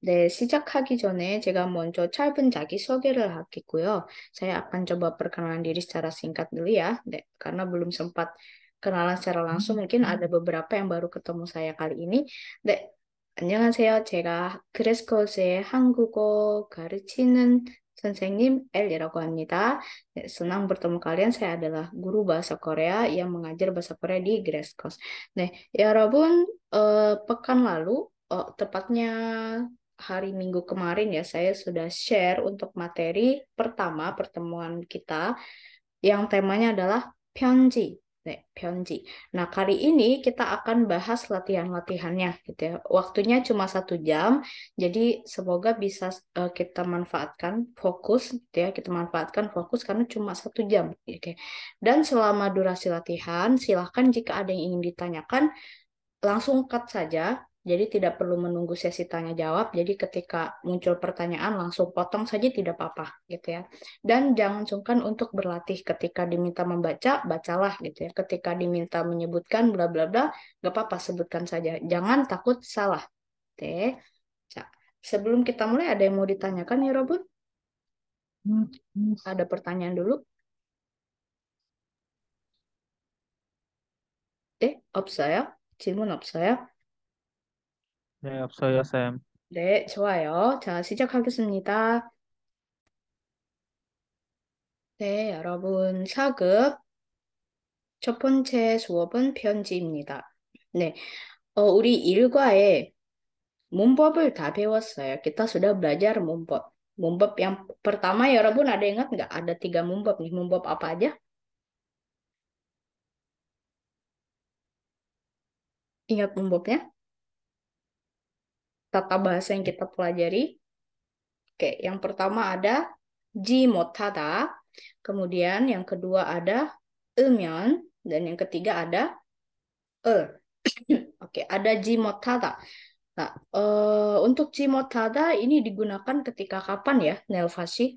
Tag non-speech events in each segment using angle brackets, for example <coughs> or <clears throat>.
네, 시작하기 전에 제가 먼저 짧은 자기소개를 하겠고요. Saya akan coba perkenalan diri secara singkat dulu ya. 네, karena belum sempat kenalan secara langsung, mungkin ada beberapa yang baru ketemu saya kali ini. 네, 안녕하세요. 제가 그레스코스의 한국어 가르치는 선생님 L이라고 합니다. 네, senang bertemu kalian. Saya adalah guru bahasa Korea yang mengajar bahasa Korea di Greskos. 네, 여러분, uh, pekan lalu, uh, tepatnya hari Minggu kemarin ya saya sudah share untuk materi pertama pertemuan kita yang temanya adalah pionji, Nih, pionji. Nah, kali ini kita akan bahas latihan-latihannya gitu ya. Waktunya cuma satu jam, jadi semoga bisa uh, kita manfaatkan fokus gitu ya. Kita manfaatkan fokus karena cuma satu jam. Oke. Dan selama durasi latihan, silahkan jika ada yang ingin ditanyakan, langsung cut saja jadi tidak perlu menunggu sesi tanya jawab. Jadi ketika muncul pertanyaan langsung potong saja tidak apa-apa gitu ya. Dan jangan sungkan untuk berlatih ketika diminta membaca, bacalah gitu ya. Ketika diminta menyebutkan bla bla bla, gak apa-apa sebutkan saja. Jangan takut salah. Gitu ya. Oke. Sebelum kita mulai ada yang mau ditanyakan ya robot? Ada pertanyaan dulu? Eh, op saya, Cimun op saya. 네, 없어요, 쌤. 네, 좋아요. 자, 시작하겠습니다. 네, 여러분, 4급 첫 번째 수업은 편지입니다. 네, 어, 우리 일과에 문법을 다 배웠어요. Kita sudah belajar 문법. Munbab yang pertama ya, 여러분 ada ingat nggak? Ada tiga munbab nih. Munbab apa aja? Ingat munbabnya? tata bahasa yang kita pelajari. Oke, yang pertama ada ji motada, kemudian yang kedua ada umyon, dan yang ketiga ada e. <clears throat> Oke, ada ji motada. Nah, uh, untuk ji motada ini digunakan ketika kapan ya, Nelvasi?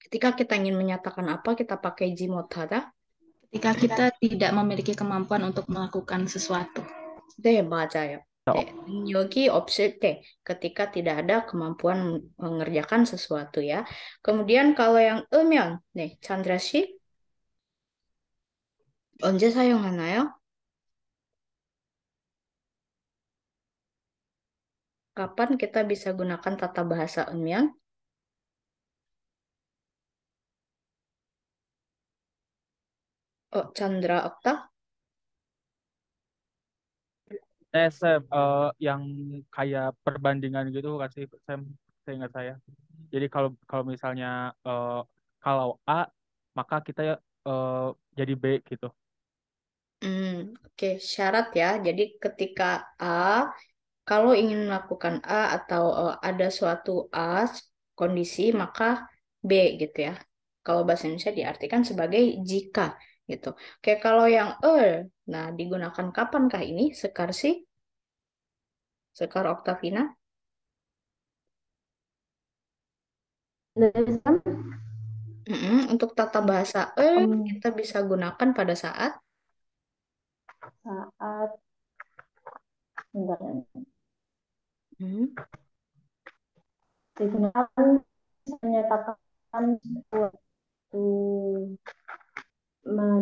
Ketika kita ingin menyatakan apa, kita pakai ji motada. Ketika kita tidak memiliki kemampuan untuk melakukan sesuatu. 네, 맞아요. 네, 능력이 없을 때, ketika tidak ada kemampuan mengerjakan sesuatu ya. Kemudian kalau yang 으면, 네, Chandra 씨, 언제 사용하나요? Kapan kita bisa gunakan tata bahasa 으면? Oh, Chandra Okta? Eh, Sam, uh, yang kayak perbandingan gitu kasih Sam, saya ingat saya. Jadi kalau kalau misalnya uh, kalau A, maka kita uh, jadi B gitu. Hmm, Oke, okay. syarat ya. Jadi ketika A, kalau ingin melakukan A atau uh, ada suatu A kondisi, maka B gitu ya. Kalau bahasa Indonesia diartikan sebagai jika gitu. Oke, kalau yang E, nah digunakan kapankah ini sekar sih? Sekar Oktavina? Mm -mm. Untuk tata bahasa E, um, kita bisa gunakan pada saat saat enggak hmm. digunakan menyatakan suatu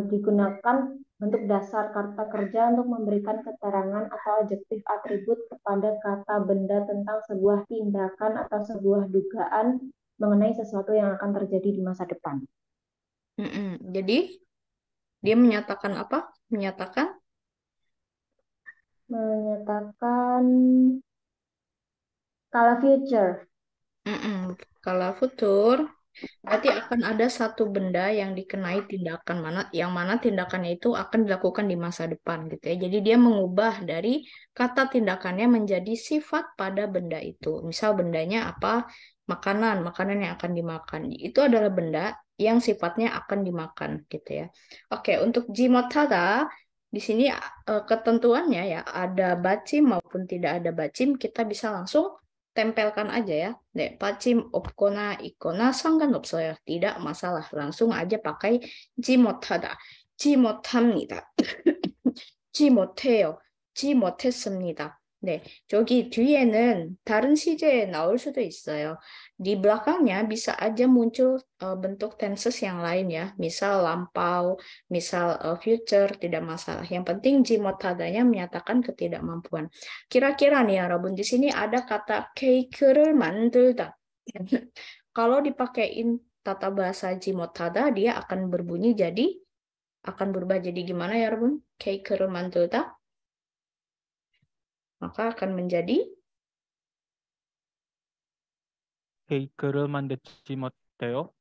digunakan bentuk dasar kata kerja untuk memberikan keterangan atau adjektif atribut kepada kata benda tentang sebuah tindakan atau sebuah dugaan mengenai sesuatu yang akan terjadi di masa depan. Mm -mm. Jadi dia menyatakan apa? Menyatakan? Menyatakan kala future. Mm -mm. Kala futur Berarti akan ada satu benda yang dikenai tindakan mana, yang mana tindakannya itu akan dilakukan di masa depan gitu ya. Jadi dia mengubah dari kata tindakannya menjadi sifat pada benda itu. Misal bendanya apa? Makanan, makanan yang akan dimakan. Itu adalah benda yang sifatnya akan dimakan gitu ya. Oke, untuk jimotada di sini eh, ketentuannya ya ada bacim maupun tidak ada bacim kita bisa langsung tempelkan aja ya. Dek, pacim opkona ikona 상관없어요. Tidak masalah. Langsung aja pakai 지 못하다. 지 못합니다. 지 못해요. 지 못했습니다. 네, 저기 뒤에는 다른 시제에 나올 수도 있어요. di belakangnya bisa aja muncul uh, bentuk tenses yang lain ya, misal lampau, misal uh, future, tidak masalah. Yang penting jimotadanya menyatakan ketidakmampuan. Kira-kira nih ya Robun, di sini ada kata keikuru. <laughs> Kalau dipakein tata bahasa jimotada, dia akan berbunyi jadi, akan berubah jadi gimana ya Robun? Keikuru. Maka akan menjadi 케이크를 만들지 못해요.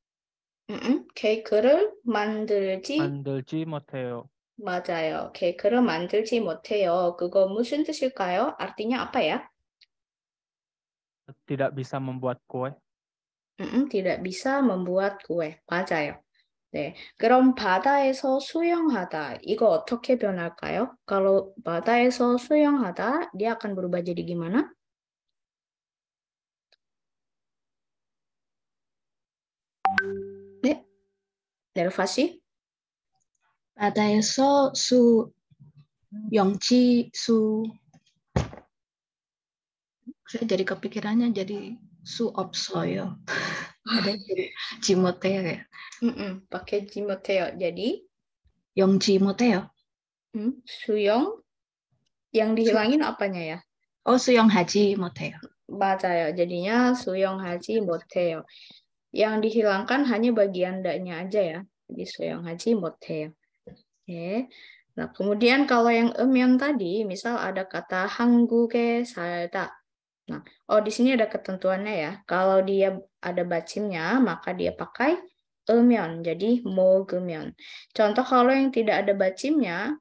음, 케이크를 만들지 만들지 못해요. 맞아요. 케이크를 만들지 못해요. 그거 무슨 뜻일까요? Artinya apa ya? Tidak bisa membuat kue. 음, tidak bisa membuat kue. 맞아요. 네, 그럼 바다에서 수영하다. 이거 어떻게 변할까요? kalau 바다에서 수영하다, dia akan berubah jadi gimana? Ler facile. Adesso su Yongji su saya jadi kepikirannya jadi su opsoyo. <laughs> Ada Jimoteo ya. Mm -mm, pakai Jimoteo. Jadi Yongji Moteo. Hmm, Suyong yang dihilangin apanya ya? Oh, su Yong Haji Moteo. Baca ya. Jadinya su Yong Haji Moteo. Yang dihilangkan hanya bagian danya aja ya. Jadi soyang haji mothe, Oke. Nah, kemudian kalau yang emyon tadi, misal ada kata hangguge salta. Nah, oh di sini ada ketentuannya ya. Kalau dia ada bacimnya, maka dia pakai emyon. Jadi mogemyon. Contoh kalau yang tidak ada bacimnya,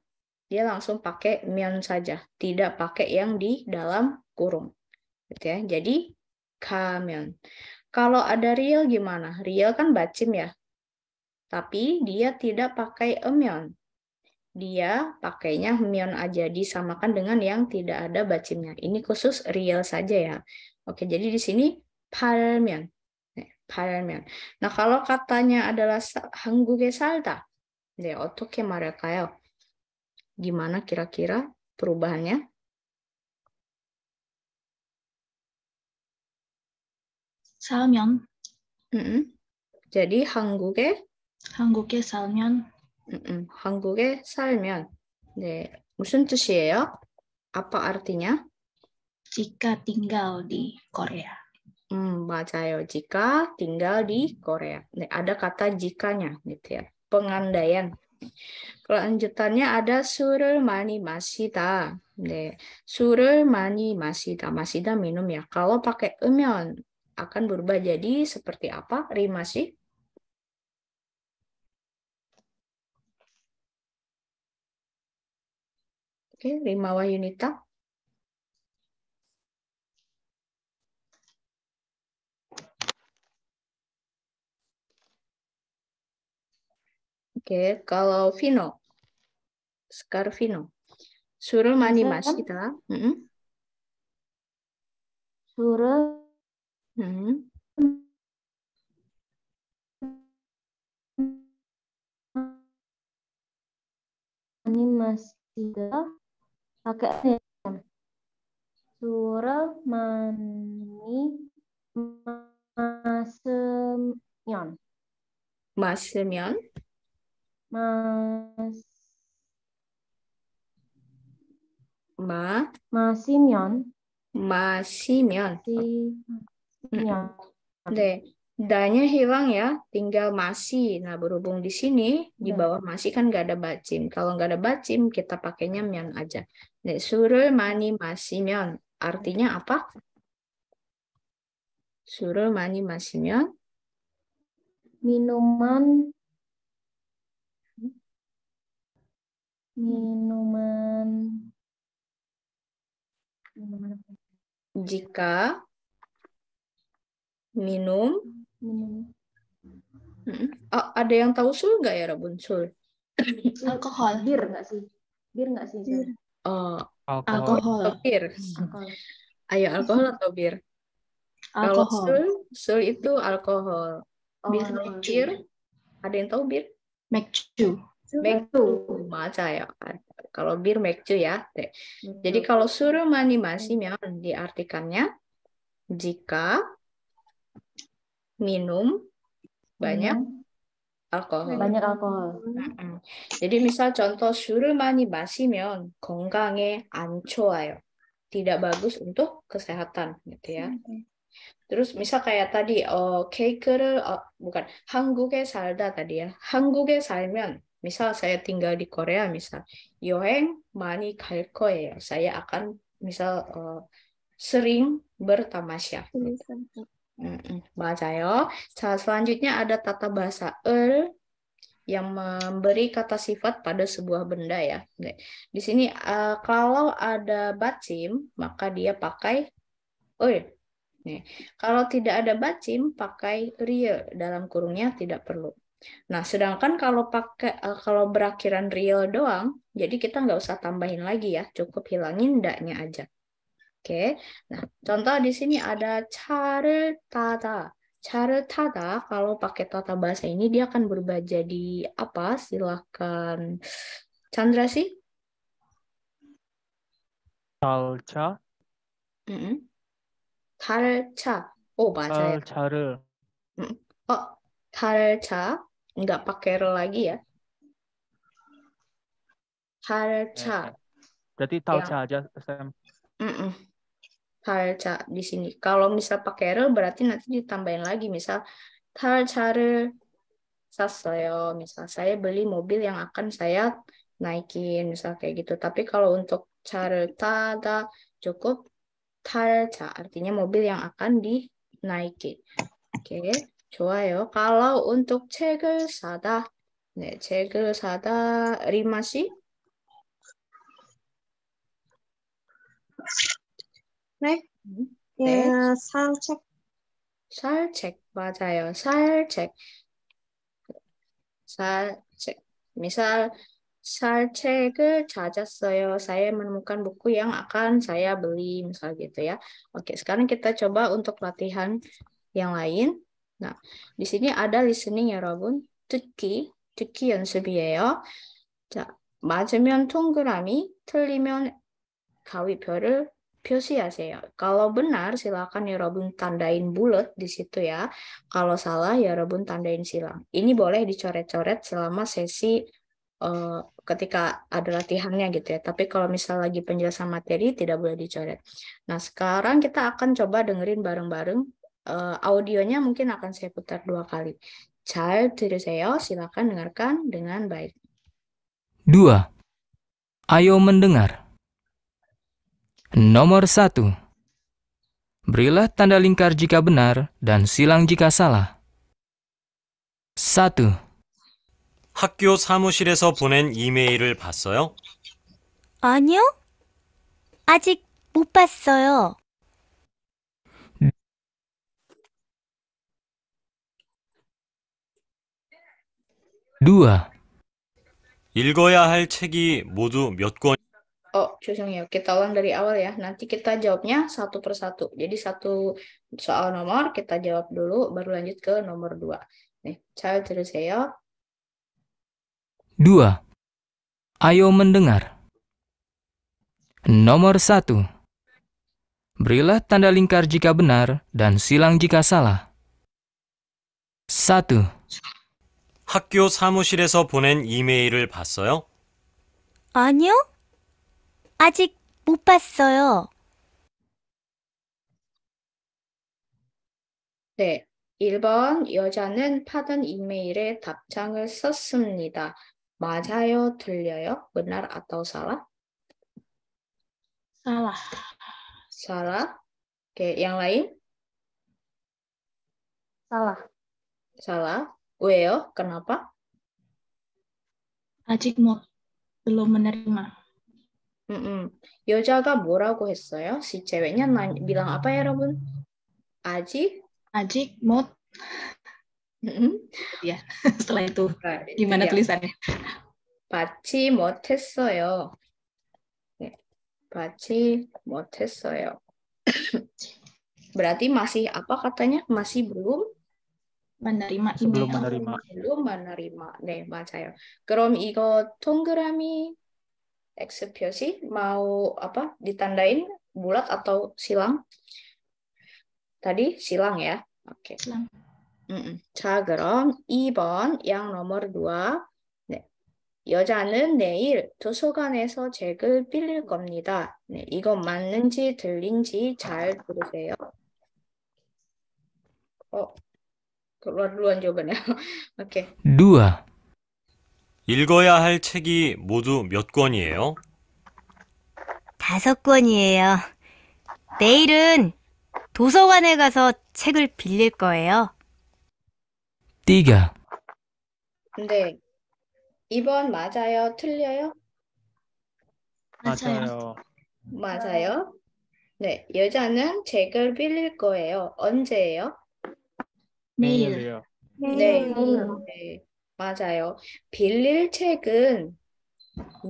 dia langsung pakai myon saja, tidak pakai yang di dalam kurung. Gitu ya. Jadi kamyon. Kalau ada real gimana? Real kan bacim ya. Tapi dia tidak pakai emion. Dia pakainya emion aja disamakan dengan yang tidak ada bacimnya. Ini khusus real saja ya. Oke, jadi di sini palmion. Palmion. Nah, kalau katanya adalah hangguge salta. Ya, otoke marekayo. Gimana kira-kira perubahannya? 살면 Mm-mm. Jadi 한국에 한국에 살면 mm-mm, 한국에 살면 네, 무슨 뜻이에요? Apa artinya? jika tinggal di Korea. Hmm, 맞아요. Jika tinggal di Korea. Nih, ada kata jikanya gitu ya. Pengandaian. Kelanjutannya ada sur을 많이 마시다. 네, 술을 많이 마시다. 마시다 minum ya. Kalau pakai 으면 akan berubah jadi seperti apa? Rima sih? Oke, Rima Wahyunita. Oke, kalau Vino. Sekarang Vino. Surul mani Bisa kan? masita. Mm-mm. Surah Hmm. Ini masih pakai ya, suara mani masemyon. Masemyon? Mas Ma Masimion. Masimion. Si Ya. D. Danya hilang ya, tinggal masih. Nah, berhubung di sini, di iya. bawah masih kan nggak ada bacim. Kalau nggak ada bacim, kita pakainya mion aja. Nih, surul mani masih mion. Artinya apa? Surul mani masih mion. Minuman minuman minuman apa? Jika minum. minum. Hmm. Oh, ada yang tahu sul nggak ya Rabun sul? <clears throat> Alkohol. Bir nggak sih? Bir nggak sih? Bir. Oh, alkohol. alkohol. Atau bir. Alkohol. Ayo alkohol atau bir? Alkohol. Kalau sul, sul itu alkohol. Oh, bir, bir. Ada yang tahu bir? Mekju. Mekju. Maca ya. Kalau bir mekju ya. Jadi kalau suruh mani masih ya, diartikannya jika minum banyak Minum alkohol. banyak alkohol. Mm-mm. Jadi misal contoh 술을 많이 마시면 건강에 안 좋아요. Tidak bagus untuk kesehatan gitu ya. Terus misal kayak tadi 어 케이크를 어 bukan 한국에 살다 tadi ya. 한국에 살면 misal saya tinggal di Korea misal 여행 많이 갈 거예요. Saya akan misal 어, sering bertamasya. Mm-mm, 맞아요. 자, selanjutnya ada tata bahasa er yang memberi kata sifat pada sebuah benda ya. Nih, Di sini eh, kalau ada bacim, maka dia pakai er. Nih, kalau tidak ada bacim, pakai real dalam kurungnya tidak perlu. Nah, sedangkan kalau pakai eh, kalau berakhiran real doang, jadi kita nggak usah tambahin lagi ya, cukup hilangin ndaknya aja. Oke, nah contoh di sini ada 차를 타다. 차를 타다 kalau pakai tata bahasa ini dia akan berubah jadi apa? Silahkan Chandra sih. 잘차, Mm-mm. 탈차. Oh, baca ya. 찰차를 Oh, 탈차. Nggak pakai R lagi ya. 탈차. berarti talca aja Sam. Mm-mm. 탈차 di sini. Kalau misal pakai R berarti nanti ditambahin lagi. Misal 탈차를 샀어요. Misal saya beli mobil yang akan saya naikin. Misal kayak gitu. Tapi kalau untuk 차를 타다 cukup 탈차. Artinya mobil yang akan dinaikin. Oke, 좋아요. kalau untuk 책을 사다. 네, 책을 사다. 리마 씨? 네. 네. 예, 산책. 살책 맞아요. 살책. 살책. misal 살책을 찾았어요. Saya menemukan buku yang akan saya beli, misal gitu ya. Oke, sekarang kita coba untuk latihan yang lain. Nah, di sini ada listening 여러분. 듣기, 듣기 연습이에요. 자, 맞으면 동그라미, 틀리면 가위표를 표시하세요. Kalau benar, silakan ya Robun tandain bulat di situ ya. Kalau salah, ya Robun tandain silang. Ini boleh dicoret-coret selama sesi eh, ketika ada latihannya gitu ya. Tapi kalau misal lagi penjelasan materi, tidak boleh dicoret. Nah, sekarang kita akan coba dengerin bareng-bareng. Eh, audionya mungkin akan saya putar dua kali. 잘 들으세요. Silakan dengarkan dengan baik. 2. Ayo mendengar. Nomor 1. Berilah tanda lingkar jika benar dan silang jika salah. 1, 학교 사무실에서 보낸 이메일을 봤어요? 아니요. 아직 못 봤어요. 2. 읽어야 할 책이 모두 몇 권? Oh, 죄송해요. Kita ulang dari awal ya. Nanti kita jawabnya satu persatu. Jadi satu soal nomor kita jawab dulu, baru lanjut ke nomor dua. Nih, 잘 들으세요. 2. Ayo mendengar. Nomor 1. Berilah tanda lingkar jika benar dan silang jika salah. 1, 학교 사무실에서 보낸 이메일을 봤어요? 아니요. 아직 못 봤어요. 네, 1번 여자는 파던 이메일에 답장을 썼습니다. 맞아요, 틀려요? benar atau salah? Salah. Salah. Oke, yang lain? Salah. Salah. 왜요? Kenapa? 아직 못 belum menerima. Mm-mm. 여자가 뭐라고 했어요? Si ceweknya nanya, bilang apa ya, 여러분? 아직? 아직 못 Mm-mm. <laughs> setelah itu Nah, itu gimana dia. tulisannya? 받지 못했어요. 네, 받지 못했어요. <coughs> Berarti masih apa katanya? Masih belum? Menerima Sebelum email. menerima. belum menerima. 네, 맞아요. 그럼 이거 동그라미 X 표시 mau apa? Ditandain bulat atau silang? Tadi silang ya. Oke. Silang. 음, 자, 그럼 2번 양 너머로 2. 네. 여자는 내일 도서관에서 책을 빌릴 겁니다. 네, 이건 맞는지 들린지 잘 들으세요. 어, keluar duluan jawabannya. Oke. 2, 읽어야 할 책이 모두 몇 권이에요? 다섯 권이에요. 내일은 도서관에 가서 책을 빌릴 거예요. 3, 근데 2번 맞아요? 틀려요? 맞아요. 맞아요. 네, 여자는 책을 빌릴 거예요. 언제예요? 내일. 네, 네, 맞아요. 빌릴 책은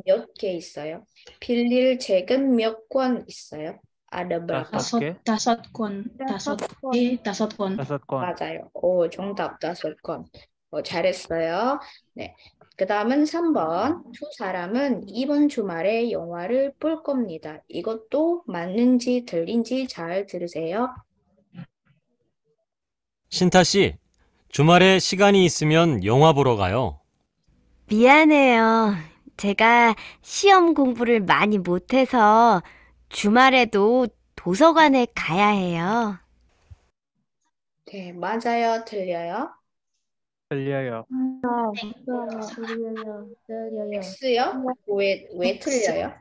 몇 개 있어요? 빌릴 책은 몇 권 있어요? Ada berapa? 다섯 개? 다섯 권. 다섯 개. 다섯 권. 다섯 권. 맞아요. 오, 정답. 어, 잘했어요. 네. 그 다음은 3번. 두 사람은 이번 주말에 영화를 볼 겁니다. 이것도 맞는지 들린지 잘 들으세요. 신타 씨, 주말에 시간이 있으면 영화 보러 가요. 미안해요. 제가 시험 공부를 많이 못해서 주말에도 도서관에 가야 해요. 네, 맞아요. 틀려요? 들려요. 들려요. 들려요. X요? 왜, 왜 틀려요?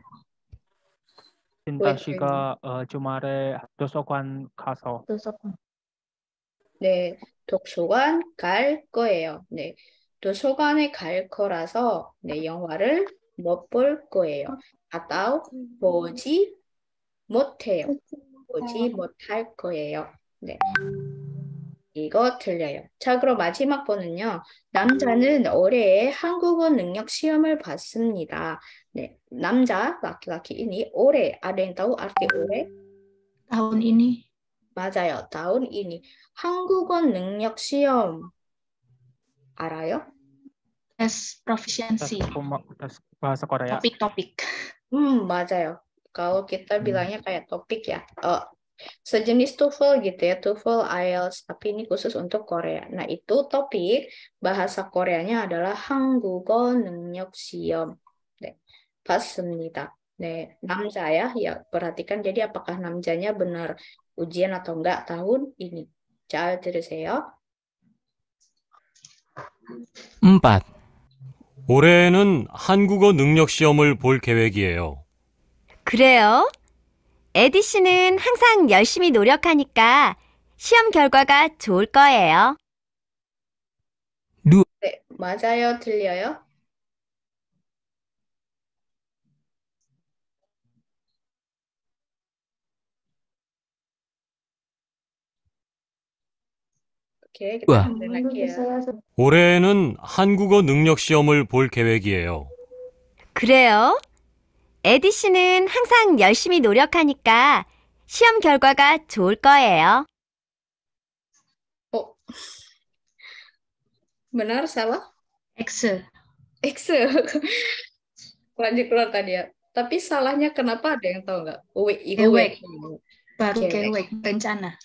왜 씨가 어, 주말에 도서관 가서 도서관. 네, 독서관 갈 거예요. 네, 도서관에 갈 거라서 네, 영화를 못 볼 거예요. atau 보지 못해요. 보지 못할 거예요. 네. 이거 틀려요. 자, 그럼 마지막 번은요. 남자는 올해 한국어 능력 시험을 봤습니다. 네, 남자 laki-laki ini 올해 tahu arti 올해? Tahun ini. 맞아요. tahun ini 한국어 능력 시험 알아요? Tes proficiency. tes, pema- tes bahasa Korea. Topik-topik. Hmm, 맞아요. Kalau kita bilangnya kayak topik ya, eh, sejenis TOEFL gitu ya, TOEFL, IELTS, tapi ini khusus untuk Korea. Nah, itu topik bahasa Koreanya adalah 한국어 능력 시험. 네, 봤습니다. 네, 남자야. Ya, perhatikan jadi apakah namanya benar ujian atau enggak tahun ini. 잘 들으세요. 4, 올해는 한국어 능력 시험을 볼 계획이에요. 그래요? 에디 씨는 항상 열심히 노력하니까 시험 결과가 좋을 거예요. 네, 맞아요, 틀려요? Ya. saya 올해는 한국어 능력 시험을 볼 계획이에요. 그래요? 에디 씨는 항상 열심히 노력하니까 시험 결과가 좋을 거예요. Oh, benar salah? X. X. Lanjut keluar tadi ya. Tapi salahnya kenapa ada yang tahu nggak? W, Kewek. Baru Kewek. kewek. Rencana.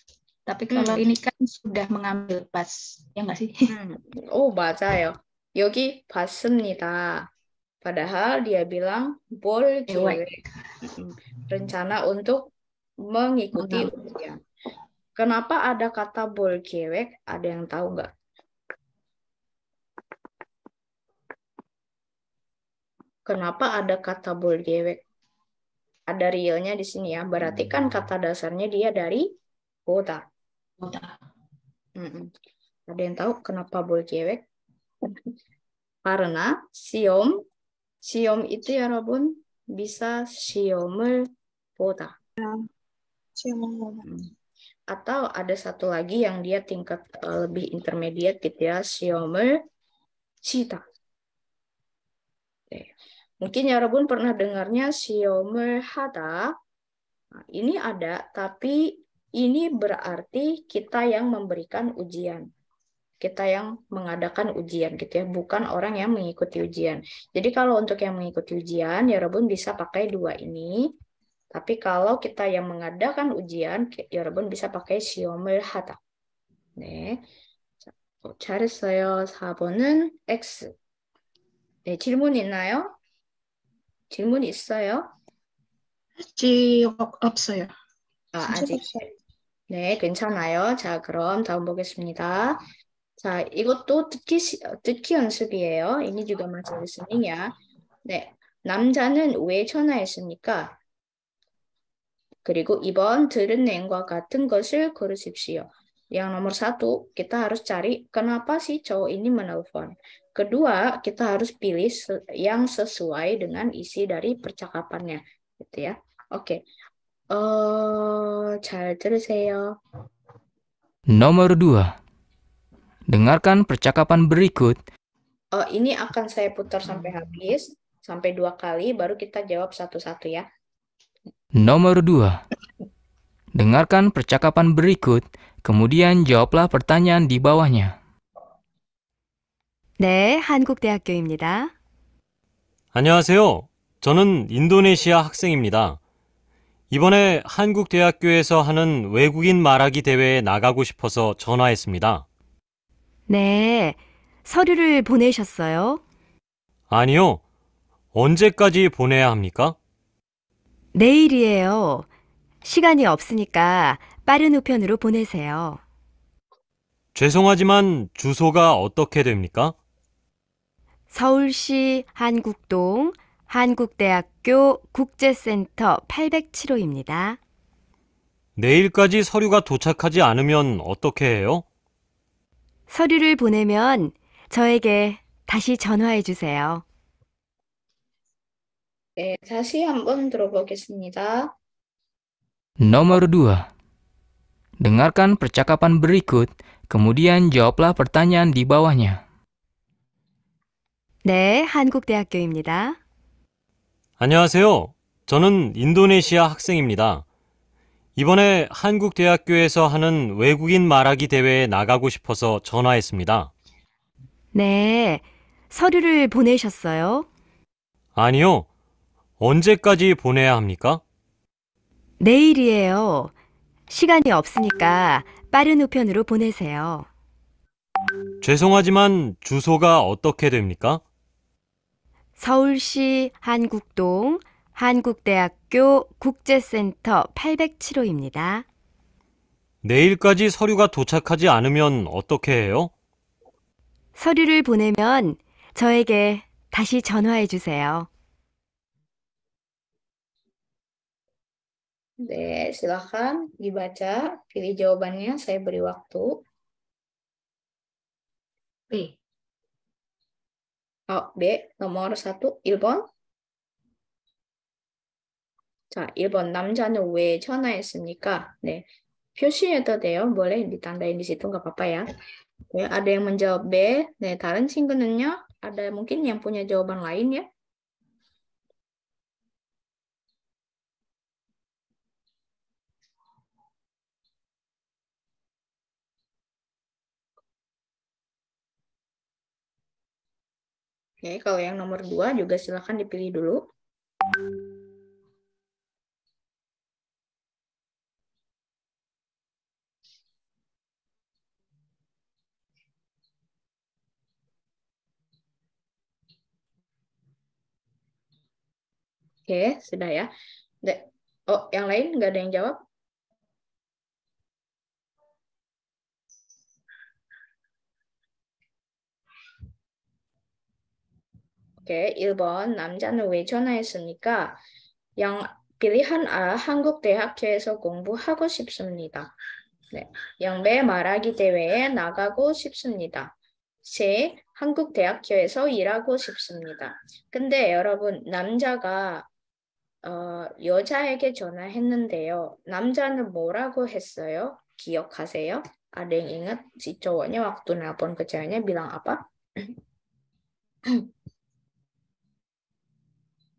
Tapi kalau Hmm. ini kan sudah mengambil pas. Ya nggak sih? Hmm. Oh, 맞아요. 여기 봤습니다. Padahal dia bilang 볼 계획. 계획. Mm-mm. Rencana untuk mengikuti ujian. Kenapa ada kata 볼 계획? Ada yang tahu nggak? Kenapa ada kata 볼 계획? Ada realnya di sini ya. Berarti kan kata dasarnya dia dari 보 kota. Mm-mm. Ada yang tahu kenapa boleh Bolkewek? Karena siom, siom itu ya Robun bisa siomel pota. Siomel. Hmm. Atau ada satu lagi yang dia tingkat eh, lebih intermediate gitu ya, siomel cita. Eh, mungkin ya Robun pernah dengarnya siomel hata. Nah, ini ada, tapi ini berarti kita yang memberikan ujian. kita yang mengadakan ujian gitu ya, bukan orang yang mengikuti ujian. Jadi kalau untuk yang mengikuti ujian, ya Robun bisa pakai dua ini. Tapi kalau kita yang mengadakan ujian, ya Robun bisa pakai 시험을 하다. 네. 자, 어, 잘했어요. 4번은 X. 네, 질문 있나요? 질문 있어요? 아직 없어요. 아, 진짜 아직. 없어요. 네, 괜찮아요. 자, 그럼 다음 보겠습니다. 자, 이것도 듣기, 시- 어, 듣기 연습이에요. Listening ya. 네, 남자는 왜 전화했습니까? 그리고 2번 들은 내용과 같은 것을 고르십시오. Yang nomor satu, kita harus cari kenapa sih cowok ini menelpon. Kedua, kita harus pilih yang sesuai dengan isi dari percakapannya. Gitu ya. Oke. Eh, 잘 들으세요. Nomor 2. Dengarkan percakapan berikut Eh, ini akan saya putar sampai habis, sampai dua kali, baru kita jawab satu-satu ya. Nomor 2. Dengarkan percakapan berikut, kemudian jawablah pertanyaan di bawahnya. 네, 한국대학교입니다. 안녕하세요. 저는 인도네시아 학생입니다. 이번에 한국대학교에서 하는 외국인 말하기 대회에 나가고 싶어서 전화했습니다. 네, 서류를 보내셨어요? 아니요. 언제까지 보내야 합니까? 내일이에요. 시간이 없으니까 빠른 우편으로 보내세요. 죄송하지만 주소가 어떻게 됩니까? 서울시 한국동 한국대학교 국제센터 807호입니다. 내일까지 서류가 도착하지 않으면 어떻게 해요? 서류를 보내면 저에게 다시 전화해 주세요. 네, 다시 한번 들어보겠습니다. Nomor 2. Dengarkan percakapan berikut, kemudian jawablah pertanyaan di bawahnya. 네, 한국대학교입니다. 안녕하세요. 저는 인도네시아 학생입니다. 이번에 한국 대학교에서 하는 외국인 말하기 대회에 나가고 싶어서 전화했습니다. 네, 서류를 보내셨어요? 아니요. 언제까지 보내야 합니까? 내일이에요. 시간이 없으니까 빠른 우편으로 보내세요. 죄송하지만 주소가 어떻게 됩니까? 서울시 한국동 한국대학교 국제센터 807호입니다. 내일까지 서류가 도착하지 않으면 어떻게 해요? 서류를 보내면 저에게 다시 전화해 주세요. 네, silakan dibaca, pilih jawabannya, saya beri waktu. B. 어, 네, nomor satu, 1번. 자, 1번, 남자는 왜 전화했습니까? 네, 표시해도 돼요. boleh ditandain di situ, nggak apa-apa ya. 네, ada yang menjawab B. 네, 다른 친구는요? Ada mungkin yang punya jawaban lain ya? Oke, kalau yang nomor dua juga silakan dipilih dulu. Oke, sudah ya. Oh, yang lain nggak ada yang jawab? Oke, 1번 남자는 왜 전화했습니까? yang pilihan A 한국 대학교에서 공부하고 싶습니다. 네. B 말하기 대회에 나가고 싶습니다. C 한국 대학교에서 일하고 싶습니다. 근데 여러분 남자가 어, 여자에게 전화했는데요. 남자는 뭐라고 했어요? 기억하세요? Ingat si cowoknya waktu nelpon ke ceweknya bilang apa?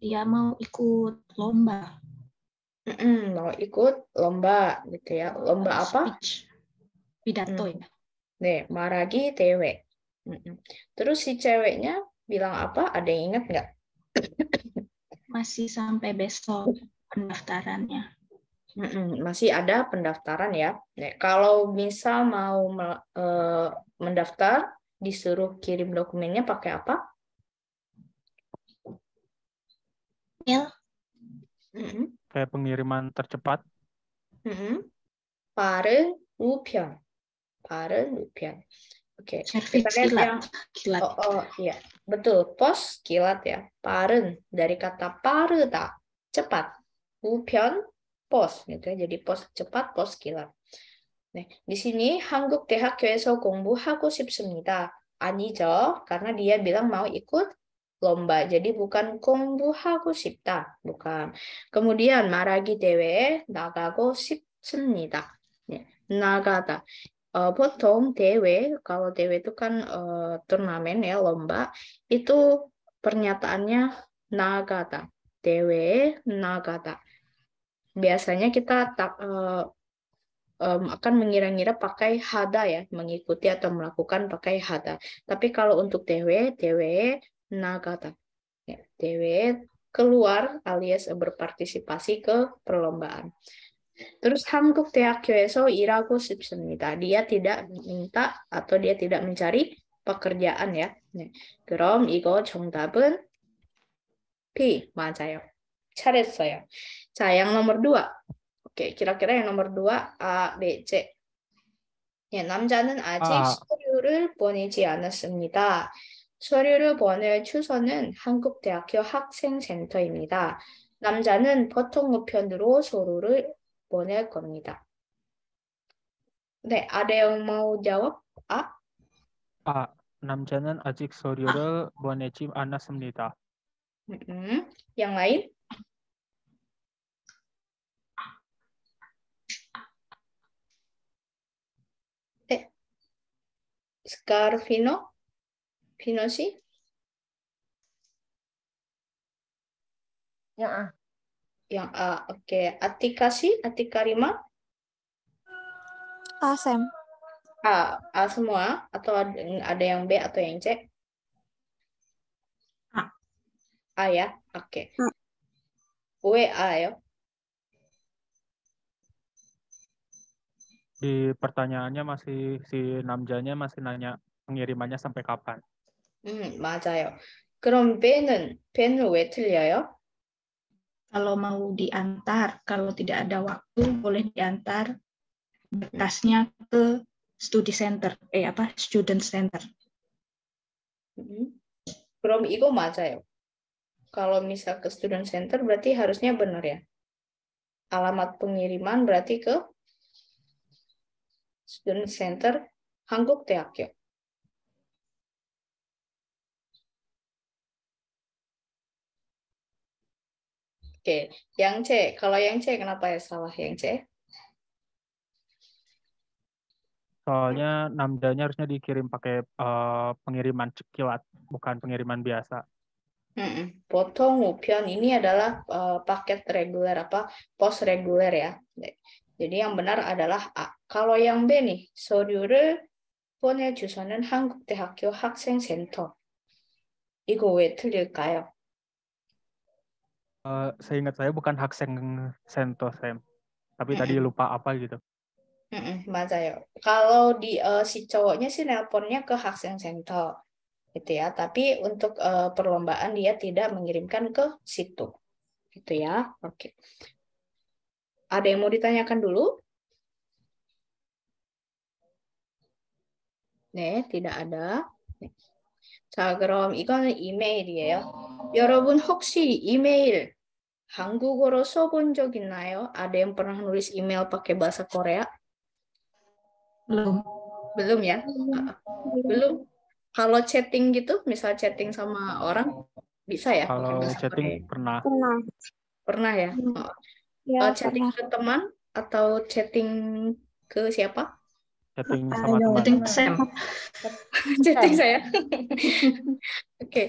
dia mau ikut lomba. Mm -mm, mau ikut lomba gitu ya. Lomba apa? Speech. Pidato mm. ya. Nih, Maragi TW. Terus si ceweknya bilang apa? Ada yang ingat nggak? <coughs> Masih sampai besok pendaftarannya. Mm -mm, masih ada pendaftaran ya. Nih, kalau misal mau uh, mendaftar, disuruh kirim dokumennya pakai apa? Mail, Mm-mm, Kayak pengiriman tercepat. mm-mm. 빠른 우편. 빠른 우편. Oke, servis kita lihat yang kilat. Kilat. oh, oh iya, betul. Pos kilat ya. 빠른 dari kata 빠르다, cepat. 우편 pos gitu ya. Jadi pos cepat, pos kilat. 네, di sini 한국 대학교에서 공부하고 싶습니다. 아니죠, karena dia bilang mau ikut lomba. Jadi bukan 공부하고 싶다, bukan. Kemudian 말하기 대회에 나가고 싶습니다. 네, 나가다. Eh, 보통 대회, kalau 대회 itu kan eh, turnamen ya, lomba, itu pernyataannya 나가다. 대회에 나가다. Biasanya kita tak eh, em, akan mengira-ngira pakai hada ya, mengikuti atau melakukan pakai hada. Tapi kalau untuk DW, DW nagata. Ya, DW keluar alias berpartisipasi ke perlombaan. Terus 한국 대학교에서 일하고 싶습니다. Dia tidak minta atau dia tidak mencari pekerjaan ya. 네. 그럼 이거 정답은 B 맞아요. 잘했어요. 자, yang nomor dua. Oke, kira-kira yang nomor dua A, B, C. 예, 남자는 아직 아. 서류를 보내지 않았습니다. 서류를 보낼 주소는 한국대학교 학생센터입니다. 남자는 보통 우편으로 서류를 보낼 겁니다. 네, yang mau jawab? A? 아, 남자는 아직 서류를 보내지 않았습니다. Mm-mm. Yang lain? Scarfino? Pino sih? Yang A. Yang A, oke. Atika sih? Atika Rima? A, Sam. A, A semua? Atau ada, ada yang B atau yang C? A. A ya? Oke. A. W A ya? Di pertanyaannya masih si namjanya masih nanya pengirimannya sampai kapan. 음, 맞아요. 그럼 B는, B는 왜 틀려요? Kalau mau diantar, kalau tidak ada waktu, boleh diantar berkasnya ke studi center, eh apa, student center. 음. 그럼 이거 맞아요. Kalau misal ke student center berarti harusnya benar ya. Alamat pengiriman berarti ke student center 한국대학교. Oke, yang C. Kalau yang C kenapa ya salah yang C? Soalnya namjanya harusnya dikirim pakai eh, pengiriman cekilat, bukan pengiriman biasa. Mm-mm. Potong upion ini adalah eh, paket reguler apa pos reguler ya. Jadi yang benar adalah A. Kalau yang B nih, 서류를 보내주소는 한국대학교 학생센터. 이거 왜 틀릴까요? Eh, seingat saya bukan hak sento Sam, tapi tadi lupa apa gitu. Mm-mm, 맞아요. Kalau di eh, si cowoknya sih nelponnya ke 학생센터 gitu ya, tapi untuk eh, perlombaan dia tidak mengirimkan ke situ. Gitu ya. Oke. Ada yang mau ditanyakan dulu? 네, tidak ada. 네. 자, 그럼 이거는 이메일이에요. 여러분 혹시 이메일 한국어로 써본 적 있나요? Ada yang pernah nulis email pakai bahasa Korea? Belum. Belum ya? Ah, Belum. Kalau chatting gitu, misal chatting sama orang, bisa ya pakai Kalau bahasa chatting Korea? pernah. Pernah. Pernah ya? Hmm. Oh. Ya, Eh, chatting pernah. ke teman atau chatting ke siapa? Chatting Aduh. sama teman. Chatting Sam. <laughs> chatting saya. <laughs> Oke.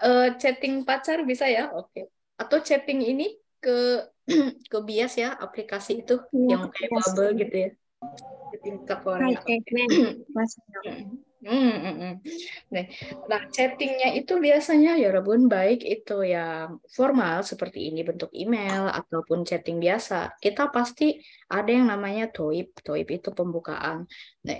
Eh, chatting pacar bisa ya? Oke. atau chatting ini ke <clears throat> ke bias ya aplikasi itu ya, yang kayak bubble gitu ya tingkat Korea. <clears throat> Hmm. Nah, chattingnya itu biasanya ya Rebun baik itu yang formal seperti ini bentuk email ataupun chatting biasa. Kita pasti ada yang namanya toip. Toip itu pembukaan. Nah,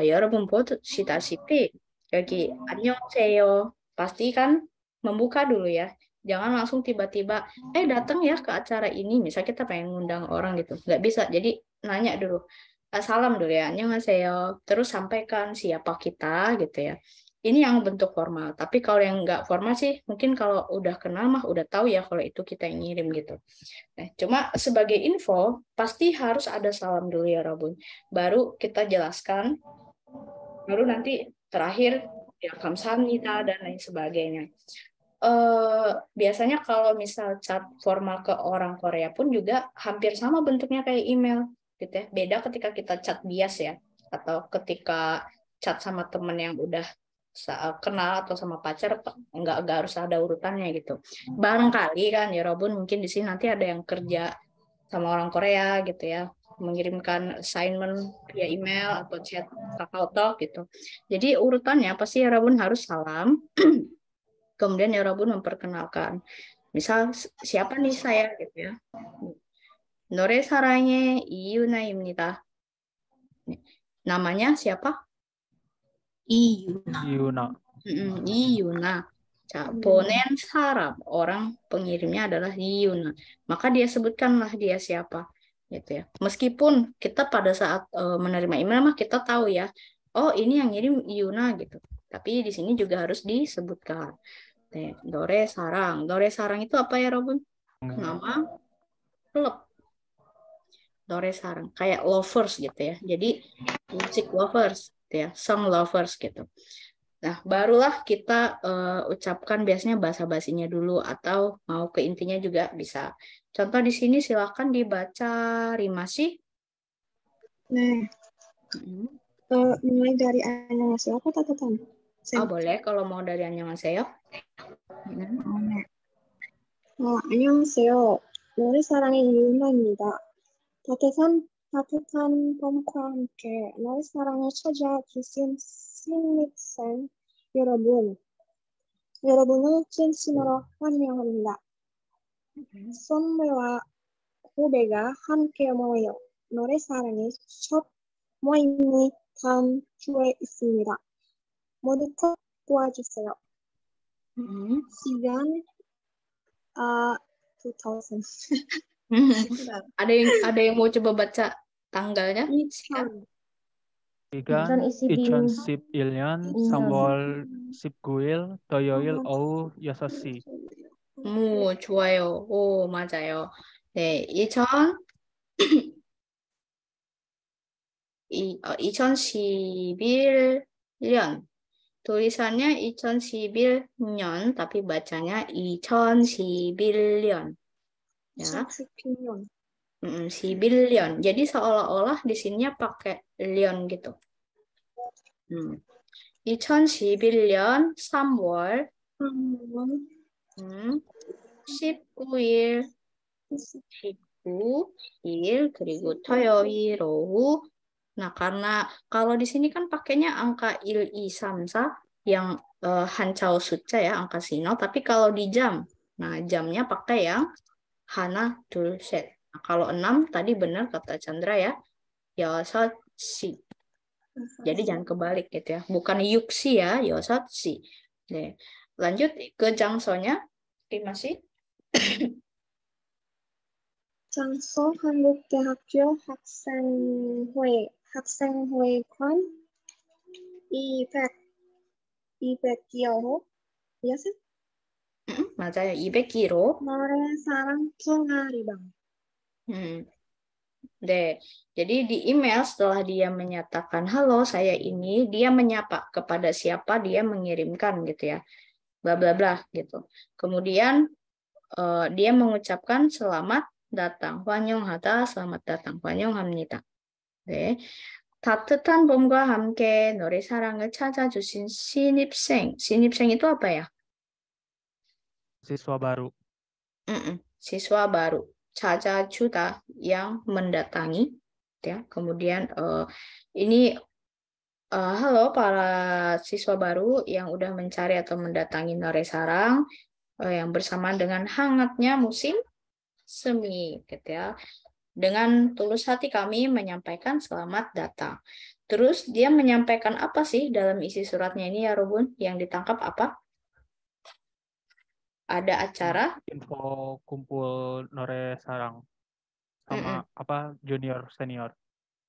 ya Rebun pot sita sipi Jadi annyeonghaseyo. Pasti kan membuka dulu ya. Jangan langsung tiba-tiba, eh datang ya ke acara ini. Misal kita pengen ngundang orang gitu. Nggak bisa. Jadi nanya dulu. "Ah, salam dulu ya, annyeonghaseyo. Terus sampaikan siapa kita gitu ya. Ini yang bentuk formal. Tapi kalau yang nggak formal sih, mungkin kalau udah kenal mah udah tahu ya kalau itu kita yang ngirim gitu. Nah, cuma sebagai info, pasti harus ada salam dulu ya Robun. Baru kita jelaskan, baru nanti terakhir ya kamsahamnida dan lain sebagainya. Eh, biasanya kalau misal chat formal ke orang Korea pun juga hampir sama bentuknya kayak email gitu ya. Beda ketika kita chat bias ya atau ketika chat sama temen yang udah kenal atau sama pacar nggak nggak harus ada urutannya gitu. Barangkali kan ya Robun mungkin di sini nanti ada yang kerja sama orang Korea gitu ya mengirimkan assignment via email atau chat kakao talk gitu. Jadi urutannya pasti ya Robun harus salam <clears throat> Kemudian ya Nero pun memperkenalkan. Misal siapa nih saya gitu ya. Nore saranya Iyuna Imnita. Namanya siapa? Iyuna. Iyuna. Iyuna. Ponen sarap orang pengirimnya adalah Iyuna. Maka dia sebutkanlah dia siapa gitu ya. Meskipun kita pada saat eh, menerima email mah kita tahu ya, oh ini yang ngirim Iyuna gitu. Tapi di sini juga harus disebutkan. Nih, Dore sarang. Dore sarang itu apa ya, Robun? Nama klub. Dore sarang. Kayak lovers gitu ya. Jadi musik lovers, gitu ya. Song lovers gitu. Nah, barulah kita eh, ucapkan biasanya bahasa-basinya dulu atau mau ke intinya juga bisa. Contoh di sini silakan dibaca rimasi. 네, Mm. 어, mulai dari 안녕하 세요. apa catatan? Oh, boleh kalau mau dari 안녕하세요. Mm. 어, 안녕하세요. 노래 사랑의 이윤아입니다. 따뜻한, 따뜻한 봄과 함께 노래 사랑을 찾아주신 신입생 여러분, 여러분을 진심으로 환영합니다. 선배와 후배가 함께 모여 노래 사랑의 첫 모임이 다음 주에 있습니다. 꼭 도와주세요. Mm. 시간 아 2000. Ada yang ada yang mau coba baca tanggalnya? 2000. Igan, Ikan isi Ichon Sip Ilyan. Sambol Sip Guil, Toyoil Ou Yasasi. 오, 좋아요. 오, 맞아요. 네, 2000, 이, 어, 2011년. 도리사nya 2011년, tapi bacanya 2011년. Ya, 2011년. mm, 11년. Jadi seolah-olah di sininya pakai lion gitu. Hmm. 2011년 3월 한번 음, 19일 19일 그리고 토요일 오후 Nah, karena kalau di sini kan pakainya angka 1, 2, 3, 4 yang eh, hancau suca ya, angka sino, tapi kalau di jam, nah jamnya pakai yang hana dul set. Nah, kalau 6 tadi benar kata Chandra ya, yosot si. Jadi jangan kebalik gitu ya, bukan yuksi ya, yosot si. Nih, lanjut ke jangsonya, masih 장소 한국대학교 학생회 학생회관 200 200기호 이어서 맞아요, 200kg. 노래 사랑 동아리방 Hmm. Deh, jadi di email setelah dia menyatakan halo saya ini, dia menyapa kepada siapa dia mengirimkan gitu ya, bla bla bla gitu. Kemudian eh, dia mengucapkan selamat datang, 환영하다, selamat datang, 환영합니다. 네, 따뜻한 봄과 함께 노래 사랑을 찾아주신 신입생, 신입생 itu apa ya? Siswa baru. Mm-mm, siswa baru. 찾아주다 yang mendatangi. gitu ya. Kemudian eh, ini eh, halo para siswa baru yang udah mencari atau mendatangi Nore Sarang eh, yang bersamaan dengan hangatnya musim semi gitu ya. Dengan tulus hati kami menyampaikan selamat datang. Terus dia menyampaikan apa sih dalam isi suratnya ini ya Robun? Yang ditangkap apa? Ada acara? Info kumpul Nore Sarang sama mm -mm. apa junior senior.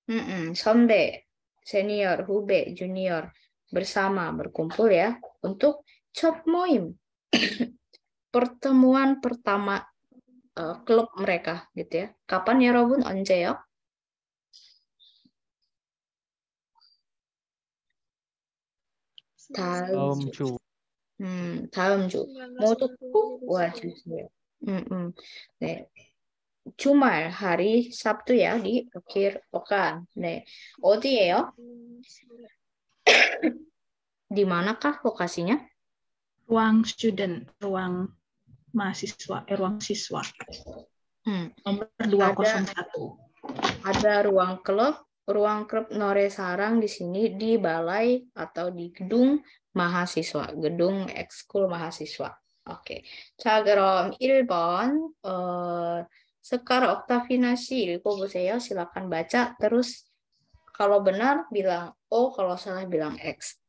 Mm -mm. Sonde senior, Hube junior bersama berkumpul ya untuk Chop Moim. <coughs> Pertemuan pertama eh, klub mereka gitu ya. Kapan ya Robun? 언제요? 다음 다음 주. 주 음, 다음 주. 19 모두 꼭 Desember. 와주세요. 음, 음. 네. 주말 hari Sabtu ya di akhir pekan. 네. 어디예요? <coughs> Di manakah lokasinya? Ruang student, ruang mahasiswa, eh, ruang siswa. Hmm. Nomor 201. Ada ruang klub, ruang klub Nore Sarang di sini di balai atau di gedung mahasiswa, gedung ekskul mahasiswa. Oke. 자, 그럼 1번 어, Sekar Oktavina 씨 읽어보세요. silakan baca. Terus kalau benar bilang O, kalau salah bilang X.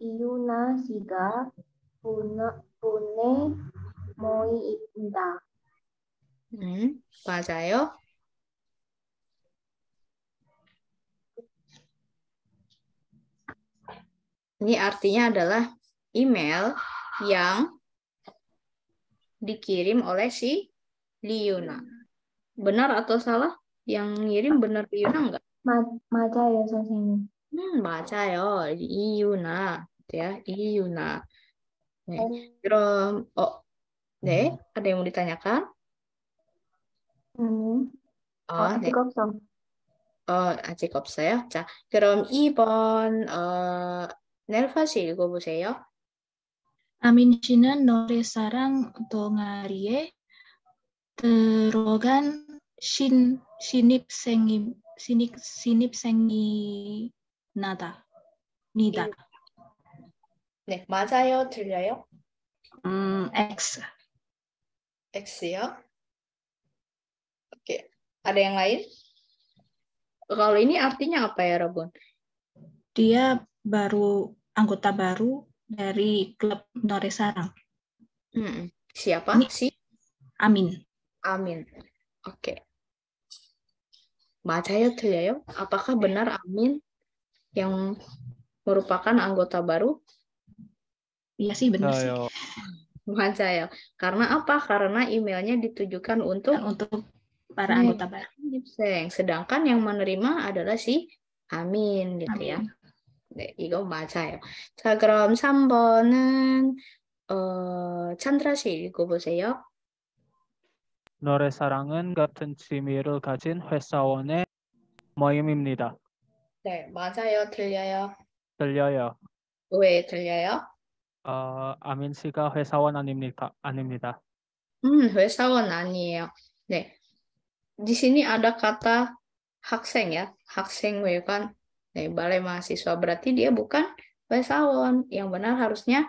이유나 씨가 보내, 보내 모이입니다. Hmm, 맞아요. Ini artinya adalah email yang dikirim oleh si Liuna. Benar atau salah? Yang ngirim benar Liuna enggak? 마, 맞아요, 선생님. Hmm, 맞아요. 이유나. Ya, 이유나. 네. 그럼 어, 네. Ada yang mau ditanyakan? 음, Oh, 네. 아직 없어. 어, 아직 없어요? 자, 그럼 2번 어, 넬파 씨 읽어보세요. Amin 씨는 노래 사랑 동아리에 들어간 네, 맞아요. 들려요? 음, X. X요? Oke. Ada yang lain? Kalau ini artinya apa ya, Robun? Dia baru anggota baru dari klub Nore Sarang. Hmm, Siapa? Ini- Si Amin. Amin. Oke. 맞아요, 들려요? Apakah benar Amin yang merupakan anggota baru? Iya sih benar sih. 저요 맞아요. Karena apa? Karena emailnya ditujukan untuk Dan untuk para 네. anggota baru. 신입생. Sedangkan yang menerima adalah si Amin gitu ya. Amin. 네, 이거 맞아요. 자, 그럼 3번은 어, 찬드라 씨 읽어보세요. 노래 사랑은 같은 취미를 가진 회사원의 모임입니다. 네, 맞아요. 들려요. 들려요. 왜 들려요? 어, 아민 씨가 회사원 아닙니까? 아닙니다. 음, 회사원 아니에요. 네. Di sini ada kata 학생 ya, 학생 외관. 네, balai mahasiswa berarti dia bukan 회사원. Yang benar harusnya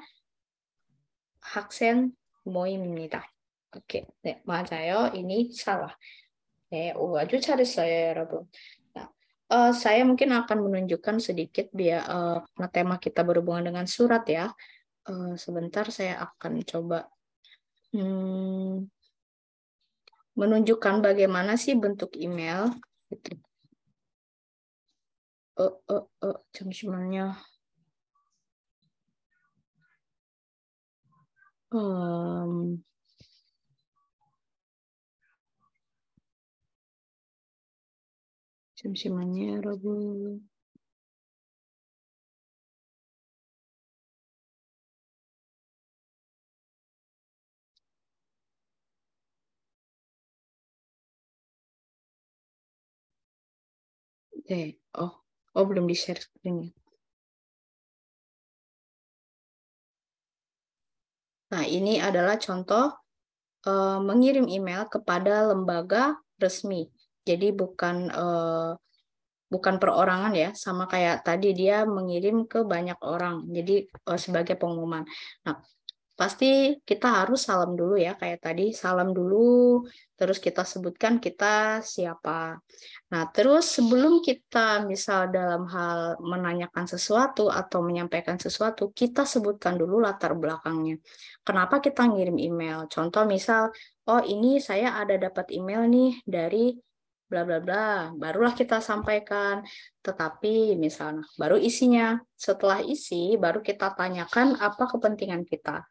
학생 모임입니다. 오케이. 네, 맞아요. ini salah. 네, 오, 아주 잘했어요, 여러분. Nah, eh, saya mungkin akan menunjukkan sedikit biar eh, karena tema kita berhubungan dengan surat ya. Uh, sebentar saya akan coba hmm, menunjukkan bagaimana sih bentuk email. Oh, oh, oh, gitu. Uh, uh, uh, cuman-cumannya. Um, cuman-cumannya, Robin. eh oh oh belum di share screen Nah, ini adalah contoh uh, mengirim email kepada lembaga resmi. Jadi bukan uh, bukan perorangan ya, sama kayak tadi dia mengirim ke banyak orang. Jadi uh, sebagai pengumuman. Nah, pasti kita harus salam dulu ya kayak tadi salam dulu terus kita sebutkan kita siapa. Nah terus sebelum kita misal dalam hal menanyakan sesuatu atau menyampaikan sesuatu kita sebutkan dulu latar belakangnya. Kenapa kita ngirim email? Contoh misal oh ini saya ada dapat email nih dari bla bla bla barulah kita sampaikan. Tetapi misalnya baru isinya. Setelah isi baru kita tanyakan apa kepentingan kita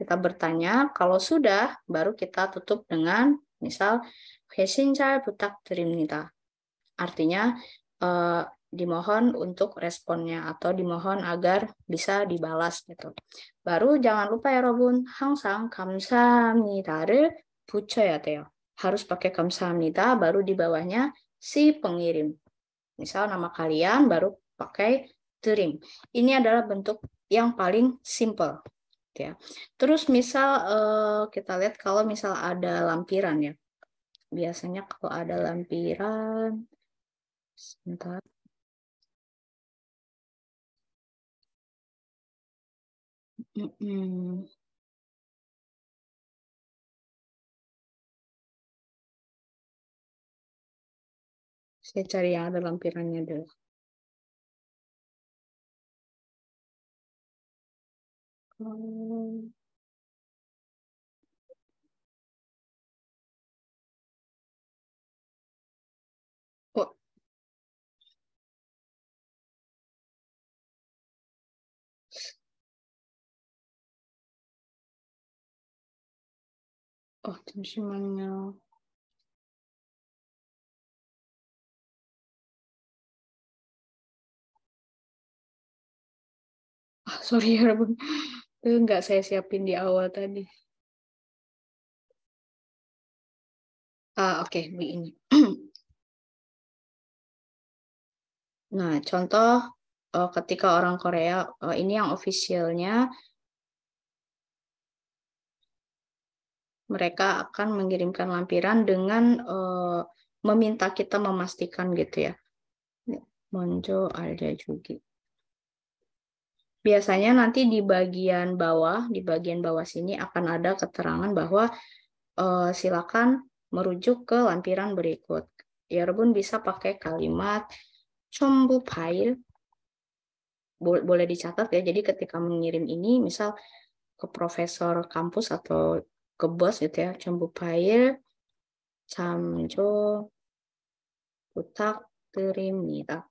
kita bertanya, kalau sudah, baru kita tutup dengan misal 회신 잘 부탁드립니다. Artinya eh, dimohon untuk responnya atau dimohon agar bisa dibalas gitu. Baru jangan lupa ya Robun, 항상 감사합니다를 붙여야 돼요. Harus pakai 감사합니다, baru di bawahnya si pengirim. Misal nama kalian baru pakai terim. Ini adalah bentuk yang paling simple ya. Terus misal uh, kita lihat kalau misal ada lampiran ya. Biasanya kalau ada lampiran sebentar. Mm -mm. Saya cari yang ada lampirannya dulu. Hmm. Oh. Oh, 잠시만요. Ah, sorry ya, <laughs> Bun. Itu nggak saya siapin di awal tadi. Ah, oke, okay, begini. <clears throat> nah, contoh uh, ketika orang Korea, uh, ini yang ofisialnya, mereka akan mengirimkan lampiran dengan uh, meminta kita memastikan gitu ya. Monjo ada juga biasanya nanti di bagian bawah, di bagian bawah sini akan ada keterangan bahwa uh, silakan merujuk ke lampiran berikut. Ya, Rebun bisa pakai kalimat combu file. Boleh dicatat ya, jadi ketika mengirim ini, misal ke profesor kampus atau ke bos gitu ya, combu file, camjo, putak, terimita.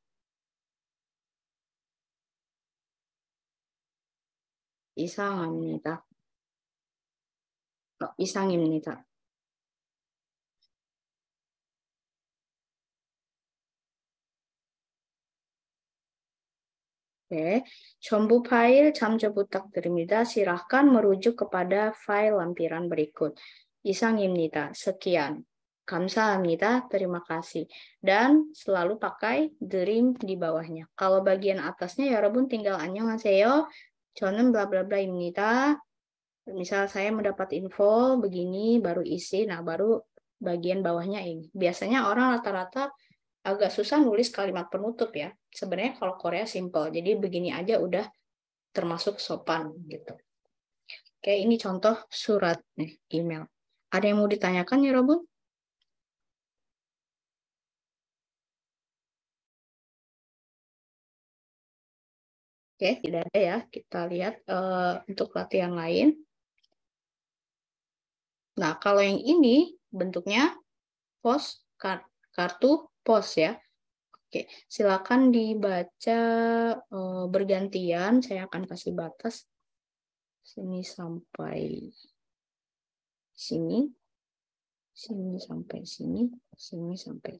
이상합니다. 어, 이상입니다. Oke, Combo file jamjo butak드립니다. Silahkan merujuk kepada file lampiran berikut. 이상입니다. Sekian. 감사합니다. Terima kasih. Dan selalu pakai dream di bawahnya. Kalau bagian atasnya ya Rabun tinggal 안녕하세요. 저는 bla bla bla입니다. Misal saya mendapat info begini, baru isi, nah baru bagian bawahnya ini. Biasanya orang rata-rata agak susah nulis kalimat penutup ya. Sebenarnya kalau Korea simple, jadi begini aja udah termasuk sopan gitu. Oke, ini contoh surat nih, email. Ada yang mau ditanyakan ya, Robun? Oke, tidak ada ya. Kita lihat uh, untuk latihan lain. Nah, kalau yang ini bentuknya pos kartu pos ya. Oke, silakan dibaca uh, bergantian. Saya akan kasih batas sini sampai sini, sini sampai sini, sini sampai.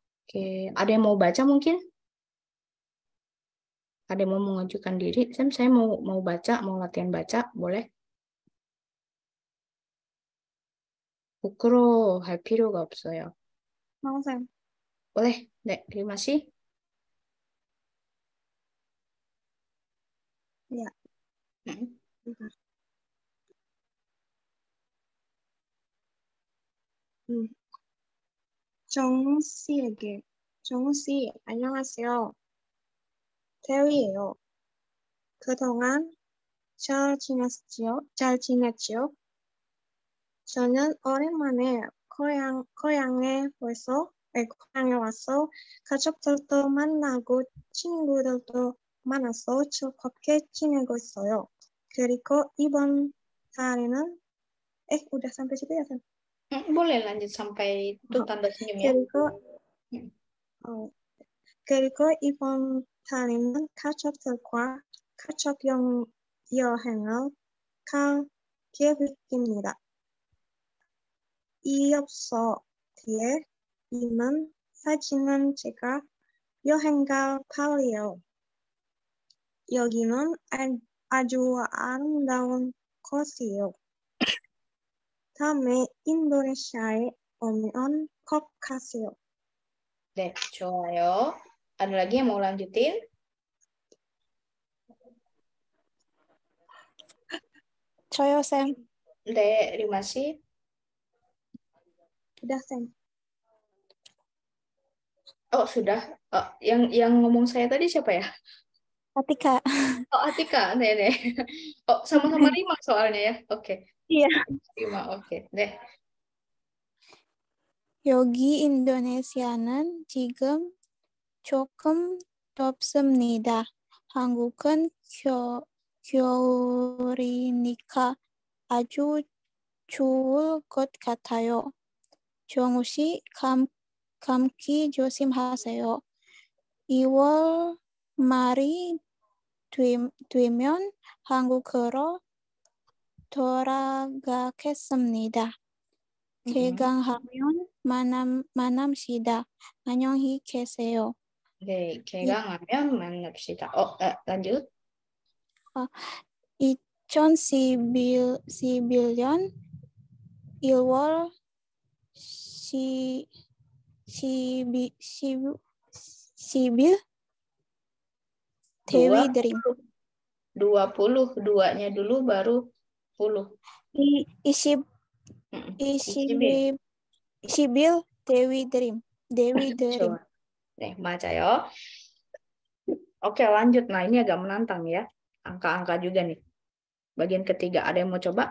Oke, ada yang mau baca mungkin? ada yang mau mengajukan diri, Sam, saya mau mau baca, mau latihan baca, boleh? 부끄러워 할 필요가 없어요. mau Sam. boleh, 네, terima kasih. Ya. Hmm. 음, 정우 씨에게. 정우 씨, 안녕하세요. 태우예요. 그동안 잘 지냈지요? 잘 지냈지요? 저는 오랜만에 고향, 고향에 와서, 네, 고향에 와서 가족들도 만나고 친구들도 만나서 즐겁게 지내고 있어요. 그리고 이번 달에는, eh, udah sampai situ ya, Sam? Boleh lanjut sampai itu tanda senyum ya. 그리고. 어, 그리고 이번 달에는 가족들과 가족 여, 여행을 갈 계획입니다. 이어서 뒤에 있는 사진은 제가 여행 갈 파리예요. 여기는 아- 아주 아름다운 곳이에요. 다음에 인도네시아에 오면 꼭 가세요. Deh, 좋아요. Ada lagi yang mau lanjutin? Coyo, Sam. Terima ya, kasih. Sudah, Sam. Oh, sudah. Oh, yang yang ngomong saya tadi siapa ya? Atika. <laughs> Oh, Atika. Deh, deh. Oh, sama-sama <laughs> Rima soalnya ya. Oke. Okay. Iya. Rima, oke. Okay. Deh. Yogi Indonesianan Cigem 조금 덥습니다. 한국은 겨, 겨울이니까 아주 좋을 것 같아요. 정우 씨, 감, 감기 조심하세요. 2월 말이 되, 되면 한국으로 돌아가겠습니다. 음. 개강하면 만남, 만남시다. 안녕히 계세요. で、怪我が面倒くした。Oh, iya. uh, eh, lanjut. Oh, Sibil Sibilion ilwal Si Sibil Dewi Dua puluh, duanya dulu baru puluh. Isib Isibil Sibil Dewi Dream Dewi Dream Coba. Nih, baca ya. Oke, lanjut. Nah, ini agak menantang ya. Angka-angka juga nih. Bagian ketiga, ada yang mau coba?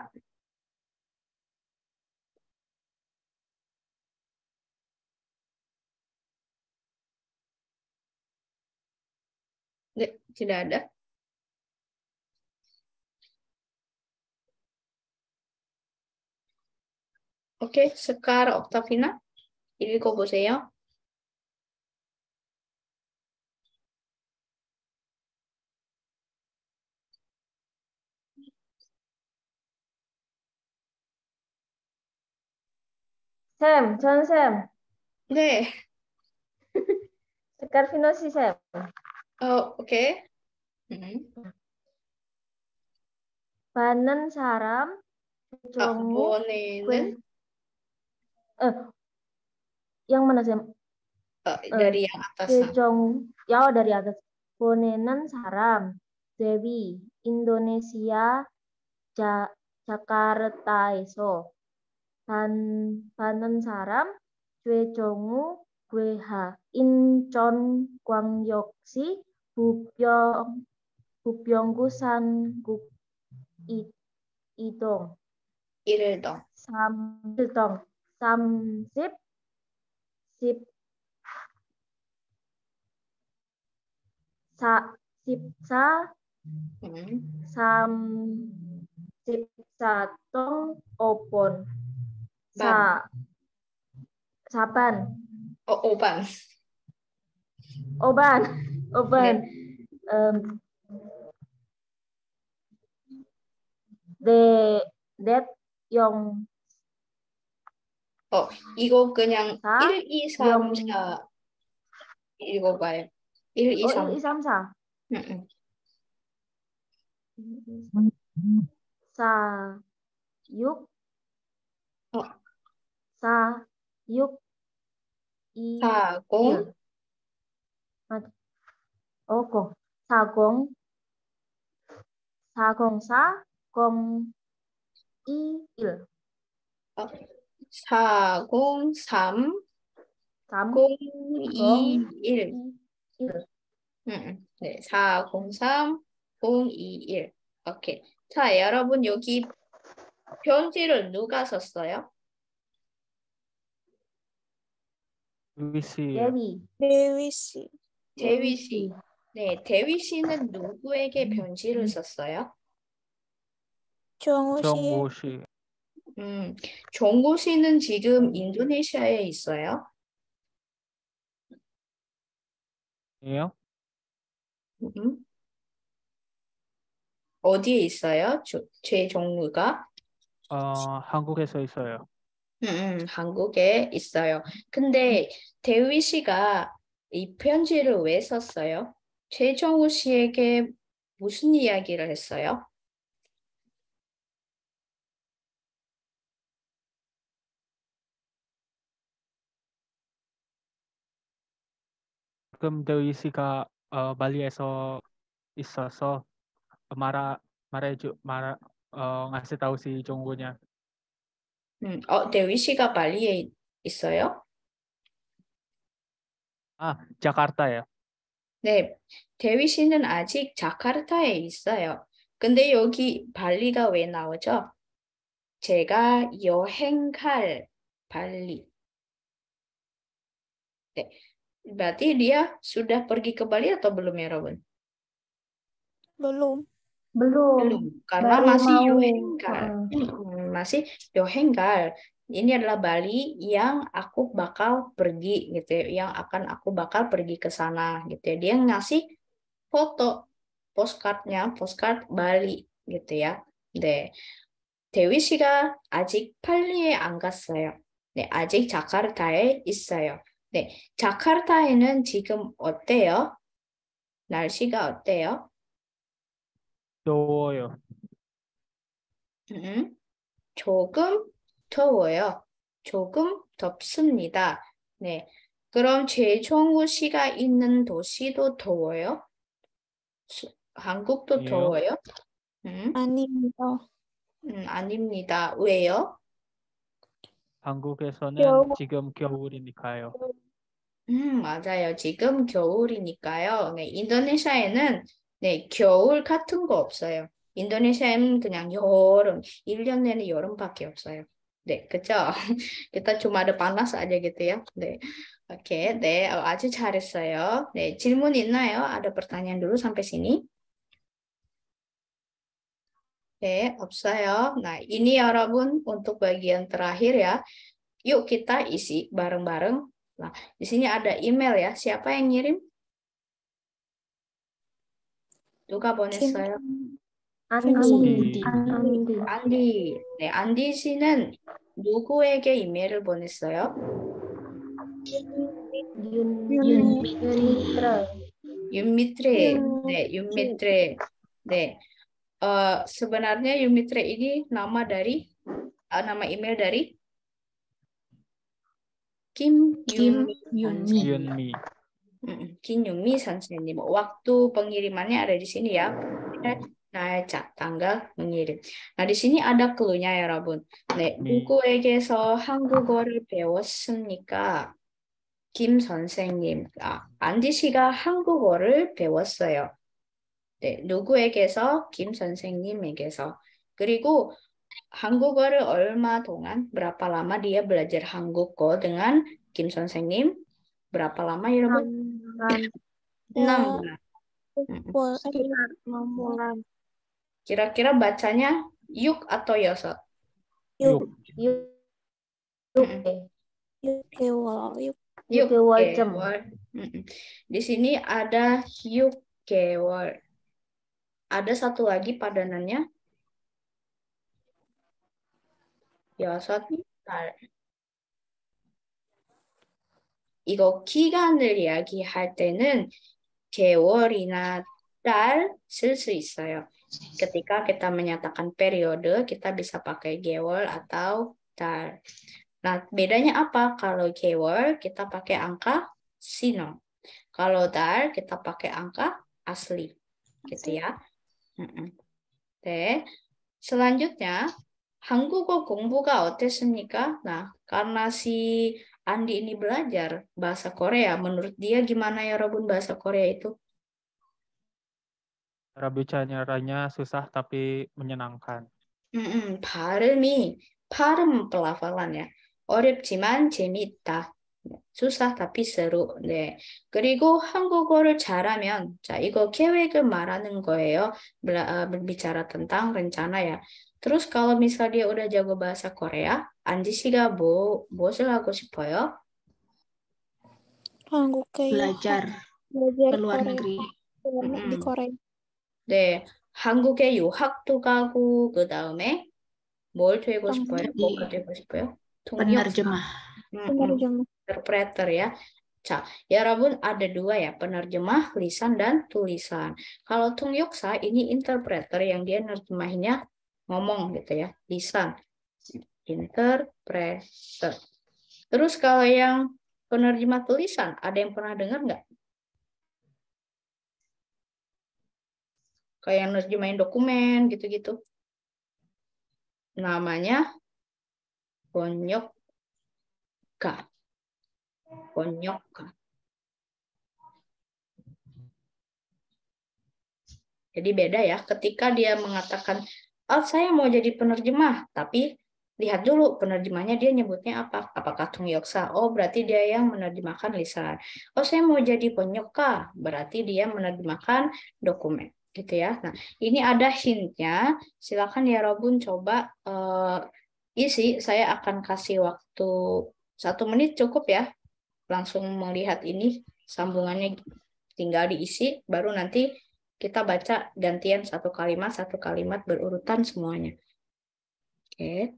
Nggak, Tidak ada. Oke, sekarang Oktavina. Ini 보세요. 쌤, 전 쌤, 네. 스카르피노시 쌤. Oh, oke. Mm. Banen saram, Ah, jongu, 보내는 kue. Eh, yang mana 쌤? eh, dari yang atas. nah. Sejong, ya dari atas. Bonenan saram, Dewi, Indonesia, Ja, Jakarta에 Banen Saram, Chue Chongu, Gue Ha, In Chon Kwang Yoksi, Bupyong, Bupyonggu San Guk I, Idong. Ildong. Sam Ildong. Sam Sip, Sip Sa, Sip Sa, hmm. Sam Sip Sa Tong Opon. 동, 삼십, 십, 사, 십사, Mm. 삼십사동, 오번, 사, 사반, Oh, oban. 오반, 오반, um, the, that, 영, Oh, 이거 그냥 사, 1, 2, 3, 영, 4 읽어봐요. 1, 2, 어, 3. 1, 2, 3, 4. 음, 4, 6, 어, 4, 6, 2, 40, 1. 어, 공. 40, 404, 0, 2, 1. 어, 403 3 021. 음, 네, 403 021. 오케이. 자, 여러분 여기 편지를 누가 썼어요? Dewi sih. Dewi. Dewi 씨. 대위 씨. 네, 대위 씨는 누구에게 편지를 썼어요? 정우 씨. 정우 씨. 음, 종구 씨는 지금 인도네시아에 있어요? 예요? 음. 어디에 있어요? 조- 최종우가? 어, 한국에서 있어요. 음, 음, 한국에 있어요. 근데 대위 씨가 이 편지를 왜 썼어요? 최정우 씨에게 무슨 이야기를 했어요? 지금 Dewi 씨가 어, 발리에서 있어서 말아 말해줘 말아 어, ngasih tahu si 종구냐. 음, 어, 대위 씨가 발리에 있어요? 아, 자카르타예요. 네, 대위 씨는 아직 자카르타에 있어요. 근데 여기 발리가 왜 나오죠? 제가 여행 갈 발리. 네, berarti dia sudah pergi ke Bali atau belum ya, Robin? Belum. Belum. Belum, karena Baru masih mau. 여행 갈. Heeh. Hmm, masih 여행 갈. Ini adalah Bali yang aku bakal pergi gitu ya, yang akan aku bakal pergi ke sana gitu ya. Dia ngasih foto postcardnya, postcard Bali gitu ya. 네. 대위 씨가 아직 팔리에 안 갔어요. 네, 아직 자카르타에 있어요. 네, 자카르타에는 지금 어때요? 날씨가 어때요? 더워요. 음, 조금 더워요. 조금 덥습니다. 네. 그럼 최종우 씨가 있는 도시도 더워요? 수- 한국도 아니요. 더워요? 음, 아닙니다. 음, 아닙니다. 왜요? 한국에서는 겨울. 지금 겨울이니까요. 음, 맞아요. 지금 겨울이니까요. 네, 인도네시아에는 네, 겨울 같은 거 없어요. 인도네시아에는 그냥 여름, 1년 내내 여름밖에 없어요. 네, 그죠? Kita cuma ada panas aja gitu ya. 네. Oke, 네, 어, 아주 잘했어요. 네, 질문 있나요? ada pertanyaan dulu sampai sini? 네, 없어요. Nah, ini 여러분 untuk bagian terakhir ya. Yuk kita isi bareng-bareng. Nah, di sini ada email ya. Siapa yang ngirim? 누가 보냈어요? Andi. Andi. Andi. 안디. 네, 안디 씨는 누구에게 이메일을 보냈어요? 윤미트레. 윤- 네, 윤미트레. 네. 어, sebenarnya 윤미트레 ini nama dari uh, nama email dari Kim Kim Yunmi. Mm, Kim Yunmi 선생님. Waktu pengirimannya ada di sini ya. 날짜, tanggal mengirim. Nah, di sini ada clue-nya ya, 여러분. 네, 네. 누구에게서 한국어를 배웠습니까? 김 선생님. 아, 안디 씨가 한국어를 배웠어요. 네, 누구에게서? 김 선생님에게서. 그리고 한국어를 얼마 동안, berapa lama dia belajar 한국어 dengan Kim 선생님? berapa lama 여러분? Ya, 6 bulan. Mm-mm. Bol- sekitar enam bulan. Kira-kira bacanya yuk atau yosot? Yuk. Yuk. Mm-mm. eh. Yuk, kewal, yuk. Yuk Yukewol jem. kewol. Mm-mm. Di sini ada yuk kewol. Ada satu lagi padanannya. 여섯 달. 이거 기간을 이야기할 때는 개월이나 달 쓸 수 있어요. Ketika kita menyatakan periode, kita bisa pakai 개월 atau 달. Nah, bedanya apa? Kalau 개월 kita pakai angka sino. Kalau 달 kita pakai angka asli. Gitu ya. Mm-mm. Oke. Selanjutnya, 한국어 공부가 어땠습니까? Nah, karena si Andi ini belajar bahasa Korea, menurut dia gimana ya Robun bahasa Korea itu? Cara bicaranya susah tapi menyenangkan. 음, 발음이 발음 pelafalan ya. 어렵지만 재미있다. susah tapi seru. 네. 그리고 한국어를 잘하면 자, 이거 계획을 말하는 거예요. berbicara tentang rencana ya. Terus kalau misal dia udah jago bahasa Korea, Anji 씨가 뭐 무엇을 하고 싶어요? 한국에 Belajar <laughs> belajar ke luar Korea negeri. di 음. Korea. 네. 한국에 유학도 가고 그다음에 뭘 되고 음, 싶어요? jadi 뭐가 되고 싶어요? 통역 Penerjemah. 음, 음. penerjemah. interpreter ya. 자, 여러분 ada dua ya, penerjemah lisan dan tulisan. Kalau tungyoksa ini interpreter yang dia nerjemahinnya ngomong gitu ya, lisan. Interpreter. Terus kalau yang penerjemah tulisan, ada yang pernah dengar nggak? Kayak yang nerjemahin dokumen gitu-gitu. Namanya Bonyokka. Bonyokka. Jadi beda ya, ketika dia mengatakan, oh saya mau jadi penerjemah, tapi lihat dulu penerjemahnya dia nyebutnya apa? Apakah Tungyoksa? Oh berarti dia yang menerjemahkan lisan. Oh saya mau jadi Bonyokka, berarti dia menerjemahkan dokumen. Gitu ya. Nah ini ada hintnya, silakan ya Robun coba uh, isi, saya akan kasih waktu satu menit cukup ya. Langsung melihat ini sambungannya tinggal diisi baru nanti kita baca gantian satu kalimat satu kalimat berurutan semuanya. Oke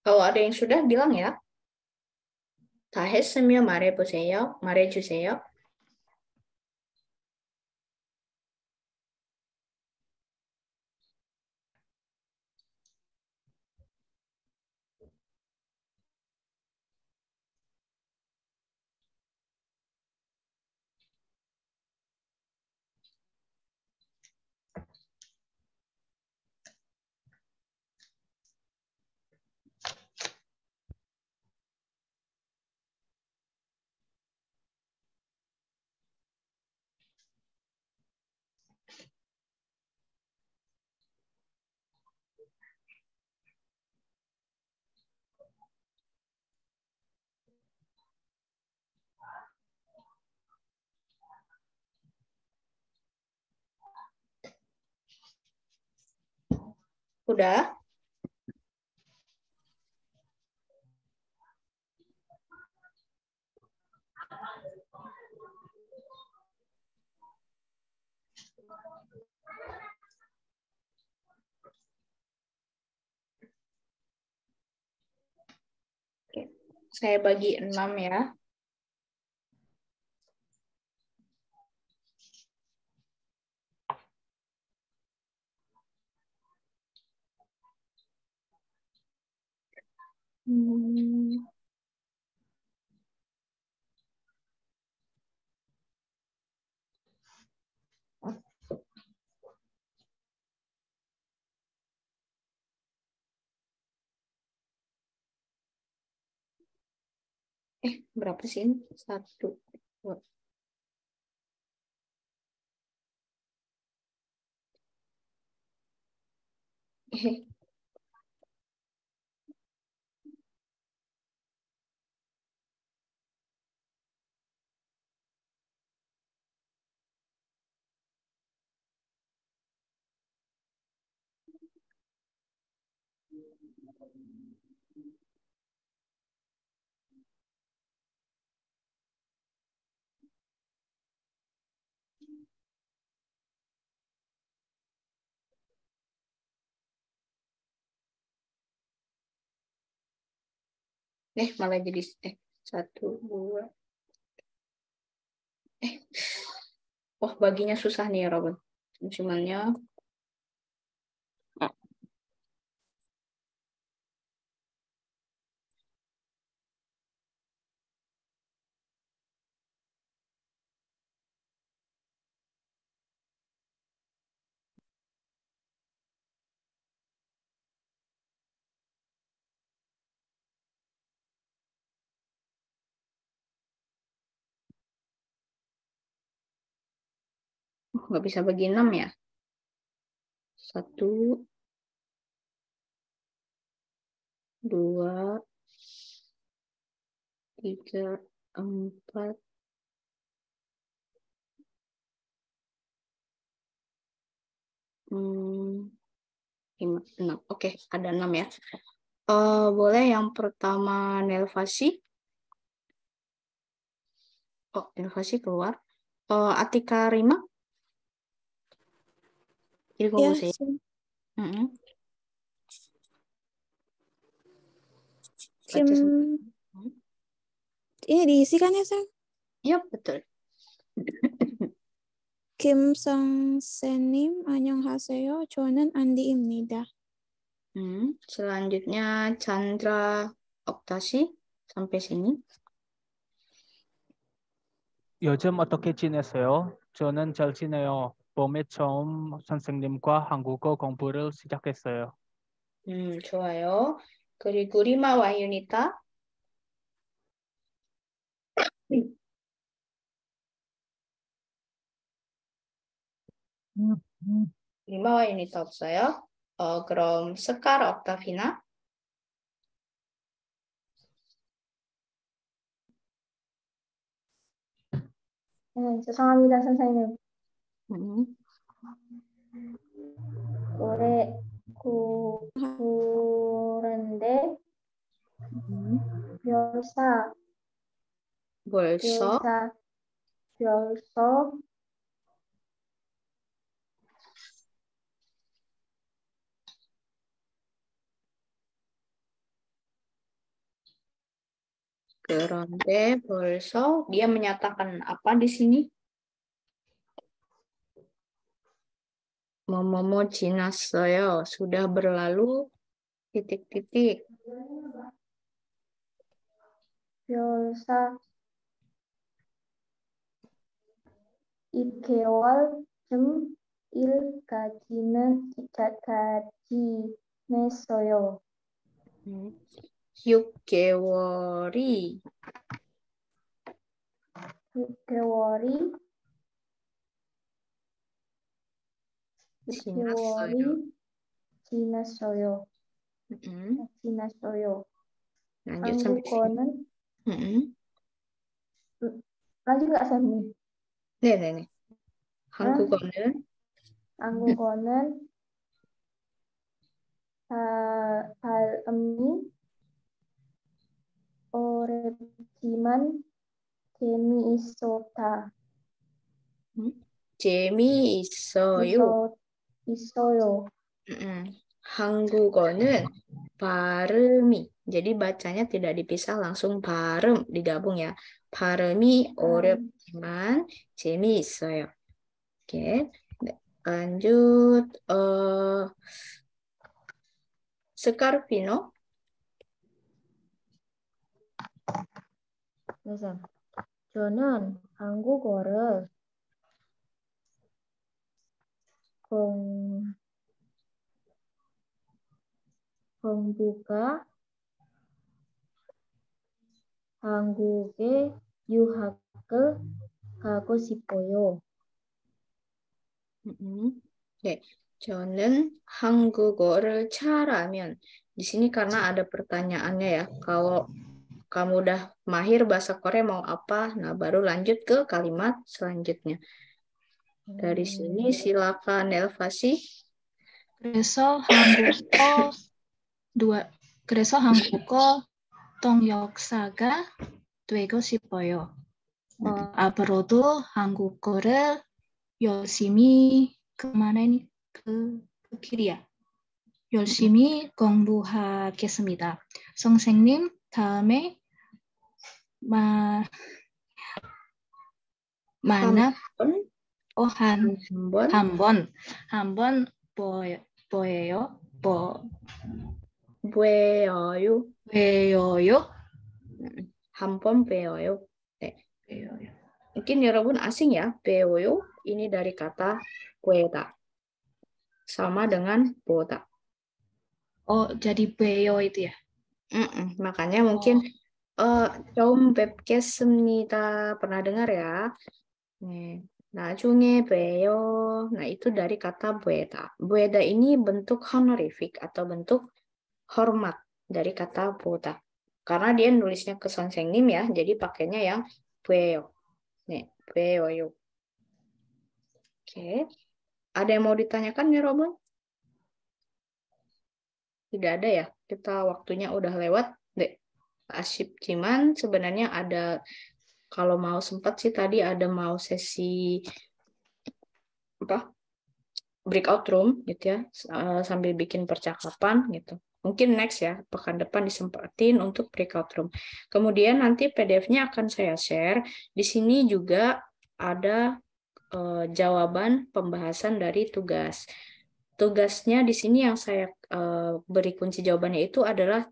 Kalau ada yang sudah bilang ya. 다 했으면 말해보세요. 말해주세요. Udah? Saya bagi enam ya. Hmm. Eh, berapa sih ini? Satu, dua. Eh, Eh, malah jadi eh satu dua. Eh, wah baginya susah nih ya Robin. Musimannya. Oh, nggak bisa bagi enam ya. Satu, dua, tiga, empat, hmm, lima, enam. Oke, ada enam ya. Eh, boleh yang pertama Nelvasi. Oh, Nelvasi keluar. Eh, Atika Rima. 읽어보세요. 예, ini diisikan ya, 쌤? Iya, betul. 김성세님, 안녕하세요. 저는 안디입니다. Hmm, Selanjutnya Chandra Oktasi sampai sini. 요즘 어떻게 지내세요? 저는 잘 지내요. 봄에 처음 선생님과 한국어 공부를 시작했어요. Hmm, 좋아요. 그리고 리마 와유니타. 리마 와유니타 없어요. 어, 그럼 스카르 옥타피나. 네, 죄송합니다, 선생님. Hmm. Kurende. Yosa bolso yoso Geronde bolso dia menyatakan apa di sini? Momomo Cina Soyo sudah berlalu titik-titik. Yosa Ikewal Jem Il Kajine Kaji Mesoyo. Yukewori. Yukewori 지냈어요. 음. 6개월이 6개월이 지났어요. 6개월이 지났어요. 음. 지났어요. Lanjut sampai sini. 한국어는 Mm-mm. lanjut nggak Sami? 네네네. 한국어는 한국어는 다, 발음이 어렵지만 재미있었다. 재미있어요. 있어, 있어요. Mm-mm. 한국어는 발음이. Jadi bacanya tidak dipisah langsung 발음 digabung ya. 발음이 어렵지만 재미있어요. Oke. 네, lanjut eh Scarpino. 그래서 저는 한국어를 공, 공부가 한국에 유학을 가고 싶어요. Mm-mm. Oke, 저는 한국어를 잘하면 di sini karena ada pertanyaannya ya. Kalau kamu udah mahir bahasa Korea mau apa? Nah, baru lanjut ke kalimat selanjutnya. Dari sini silakan Elvasi. 그래서 한국어 dua 그래서 한국어 통역사가 되고 싶어요. 어, 앞으로도 한국어를 열심히 그만해 그, 그 길이야. 열심히 공부하겠습니다. 선생님 다음에 마 만나 번, 어한 한번 한번 한번 보 보여요 보 배워요. 보여요 한번 배워요. 보여요. Mungkin 여러분 asing ya, 배워요. Ini dari kata kueda. Sama dengan boda. Oh jadi beyo itu ya? Mm-mm, Makanya mungkin eh 좀 뵙겠습니다. Pernah dengar ya? Nih, 나중에 봬요. Nah, itu dari kata bueda. Bueda ini bentuk honorific atau bentuk hormat dari kata boda. Karena dia nulisnya ke sonsengnim ya, jadi pakainya yang bueo. Nih, bueoyo. Oke. Ada yang mau ditanyakan ya, Robin? Tidak ada ya? Kita waktunya udah lewat. Dek. Asyik sebenarnya ada kalau mau sempat sih tadi ada mau sesi apa breakout room gitu ya eh, sambil bikin percakapan gitu. Mungkin next ya pekan depan disempatin untuk breakout room. Kemudian nanti PDF-nya akan saya share. Di sini juga ada eh, jawaban pembahasan dari tugas. Tugasnya di sini yang saya eh, beri kunci jawabannya itu adalah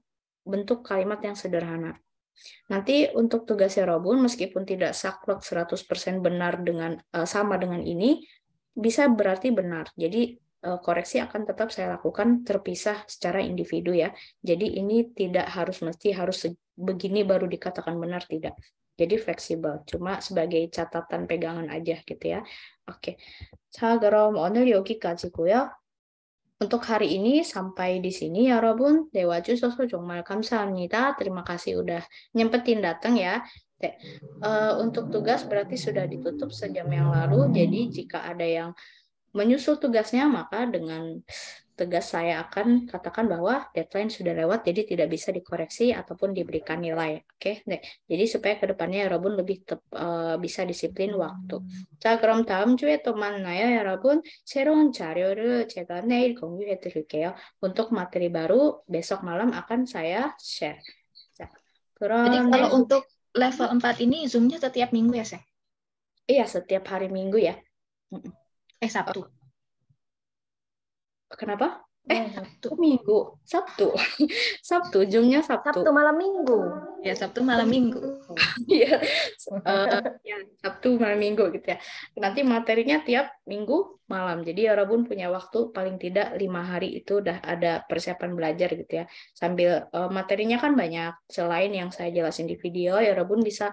bentuk kalimat yang sederhana Nanti untuk tugasnya Robun, meskipun tidak saklek 100% benar dengan eh, sama dengan ini, bisa berarti benar. Jadi eh, koreksi akan tetap saya lakukan terpisah secara individu ya. Jadi ini tidak harus mesti harus se- begini baru dikatakan benar tidak. Jadi fleksibel, cuma sebagai catatan pegangan aja gitu ya. Oke. 자, 그럼 오늘 여기까지고요. Untuk hari ini sampai di sini ya Robun. Dewa Dewaju Soso Jongmal Kamsahamnida. Terima kasih udah nyempetin datang ya. Uh, untuk tugas berarti sudah ditutup sejam yang lalu. Jadi jika ada yang menyusul tugasnya maka dengan tegas saya akan katakan bahwa deadline sudah lewat jadi tidak bisa dikoreksi ataupun diberikan nilai. Oke, 네. jadi supaya kedepannya Robun lebih tep- eh, bisa disiplin waktu. 자, 그럼 다음 주에 또 만나요, 여러분. 새로운 자료를 제가 내일 공유해 드릴게요. untuk materi baru besok malam akan saya share. 자, Jadi 그럼 kalau 내일- untuk level 4 ini Zoom-nya setiap minggu ya, Seng? iya setiap hari Minggu ya. Mm-mm. Eh, Sabtu. Kenapa? Eh, Sabtu. Minggu, Sabtu, <laughs> Sabtu, Zoom-nya Sabtu. Sabtu malam minggu. Ya, Sabtu malam minggu. <laughs> Iya, Eh, ya, Sabtu malam Minggu gitu ya. Nanti materinya tiap Minggu malam. Jadi ya Rabun punya waktu paling tidak lima hari itu udah ada persiapan belajar gitu ya. Sambil eh, materinya kan banyak. Selain yang saya jelasin di video, ya Rabun bisa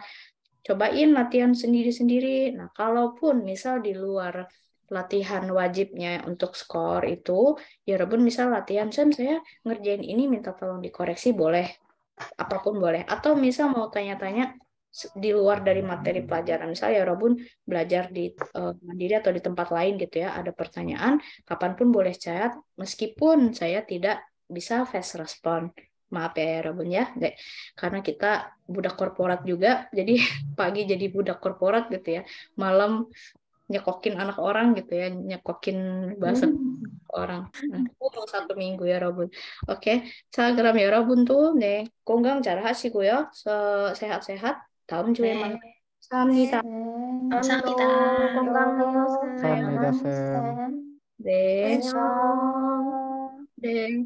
cobain latihan sendiri-sendiri. Nah, kalaupun misal di luar latihan wajibnya untuk skor itu, ya Rabun misal latihan, Sam, saya ngerjain ini minta tolong dikoreksi, boleh. Apa pun boleh. Atau misal mau tanya-tanya di luar dari materi pelajaran saya, Robun belajar di eh, mandiri atau di tempat lain gitu ya, ada pertanyaan, kapan pun boleh chat, meskipun saya tidak bisa fast respond. Maaf ya Robun ya, karena kita budak korporat juga, jadi <laughs> pagi jadi budak korporat gitu ya, malam nyekokin anak orang gitu ya, nyekokin bahasa orang. Nah, untuk satu minggu ya Robun. Oke, 자 그럼 여러분도 네 건강 잘 하시고요. 서- 세hat-sehat. 다음 주에 네. 만나요. 감사합니다. 감사합니다. 건강해요, 감사합니다, 쌤. 쌤. 네, 안녕. 네.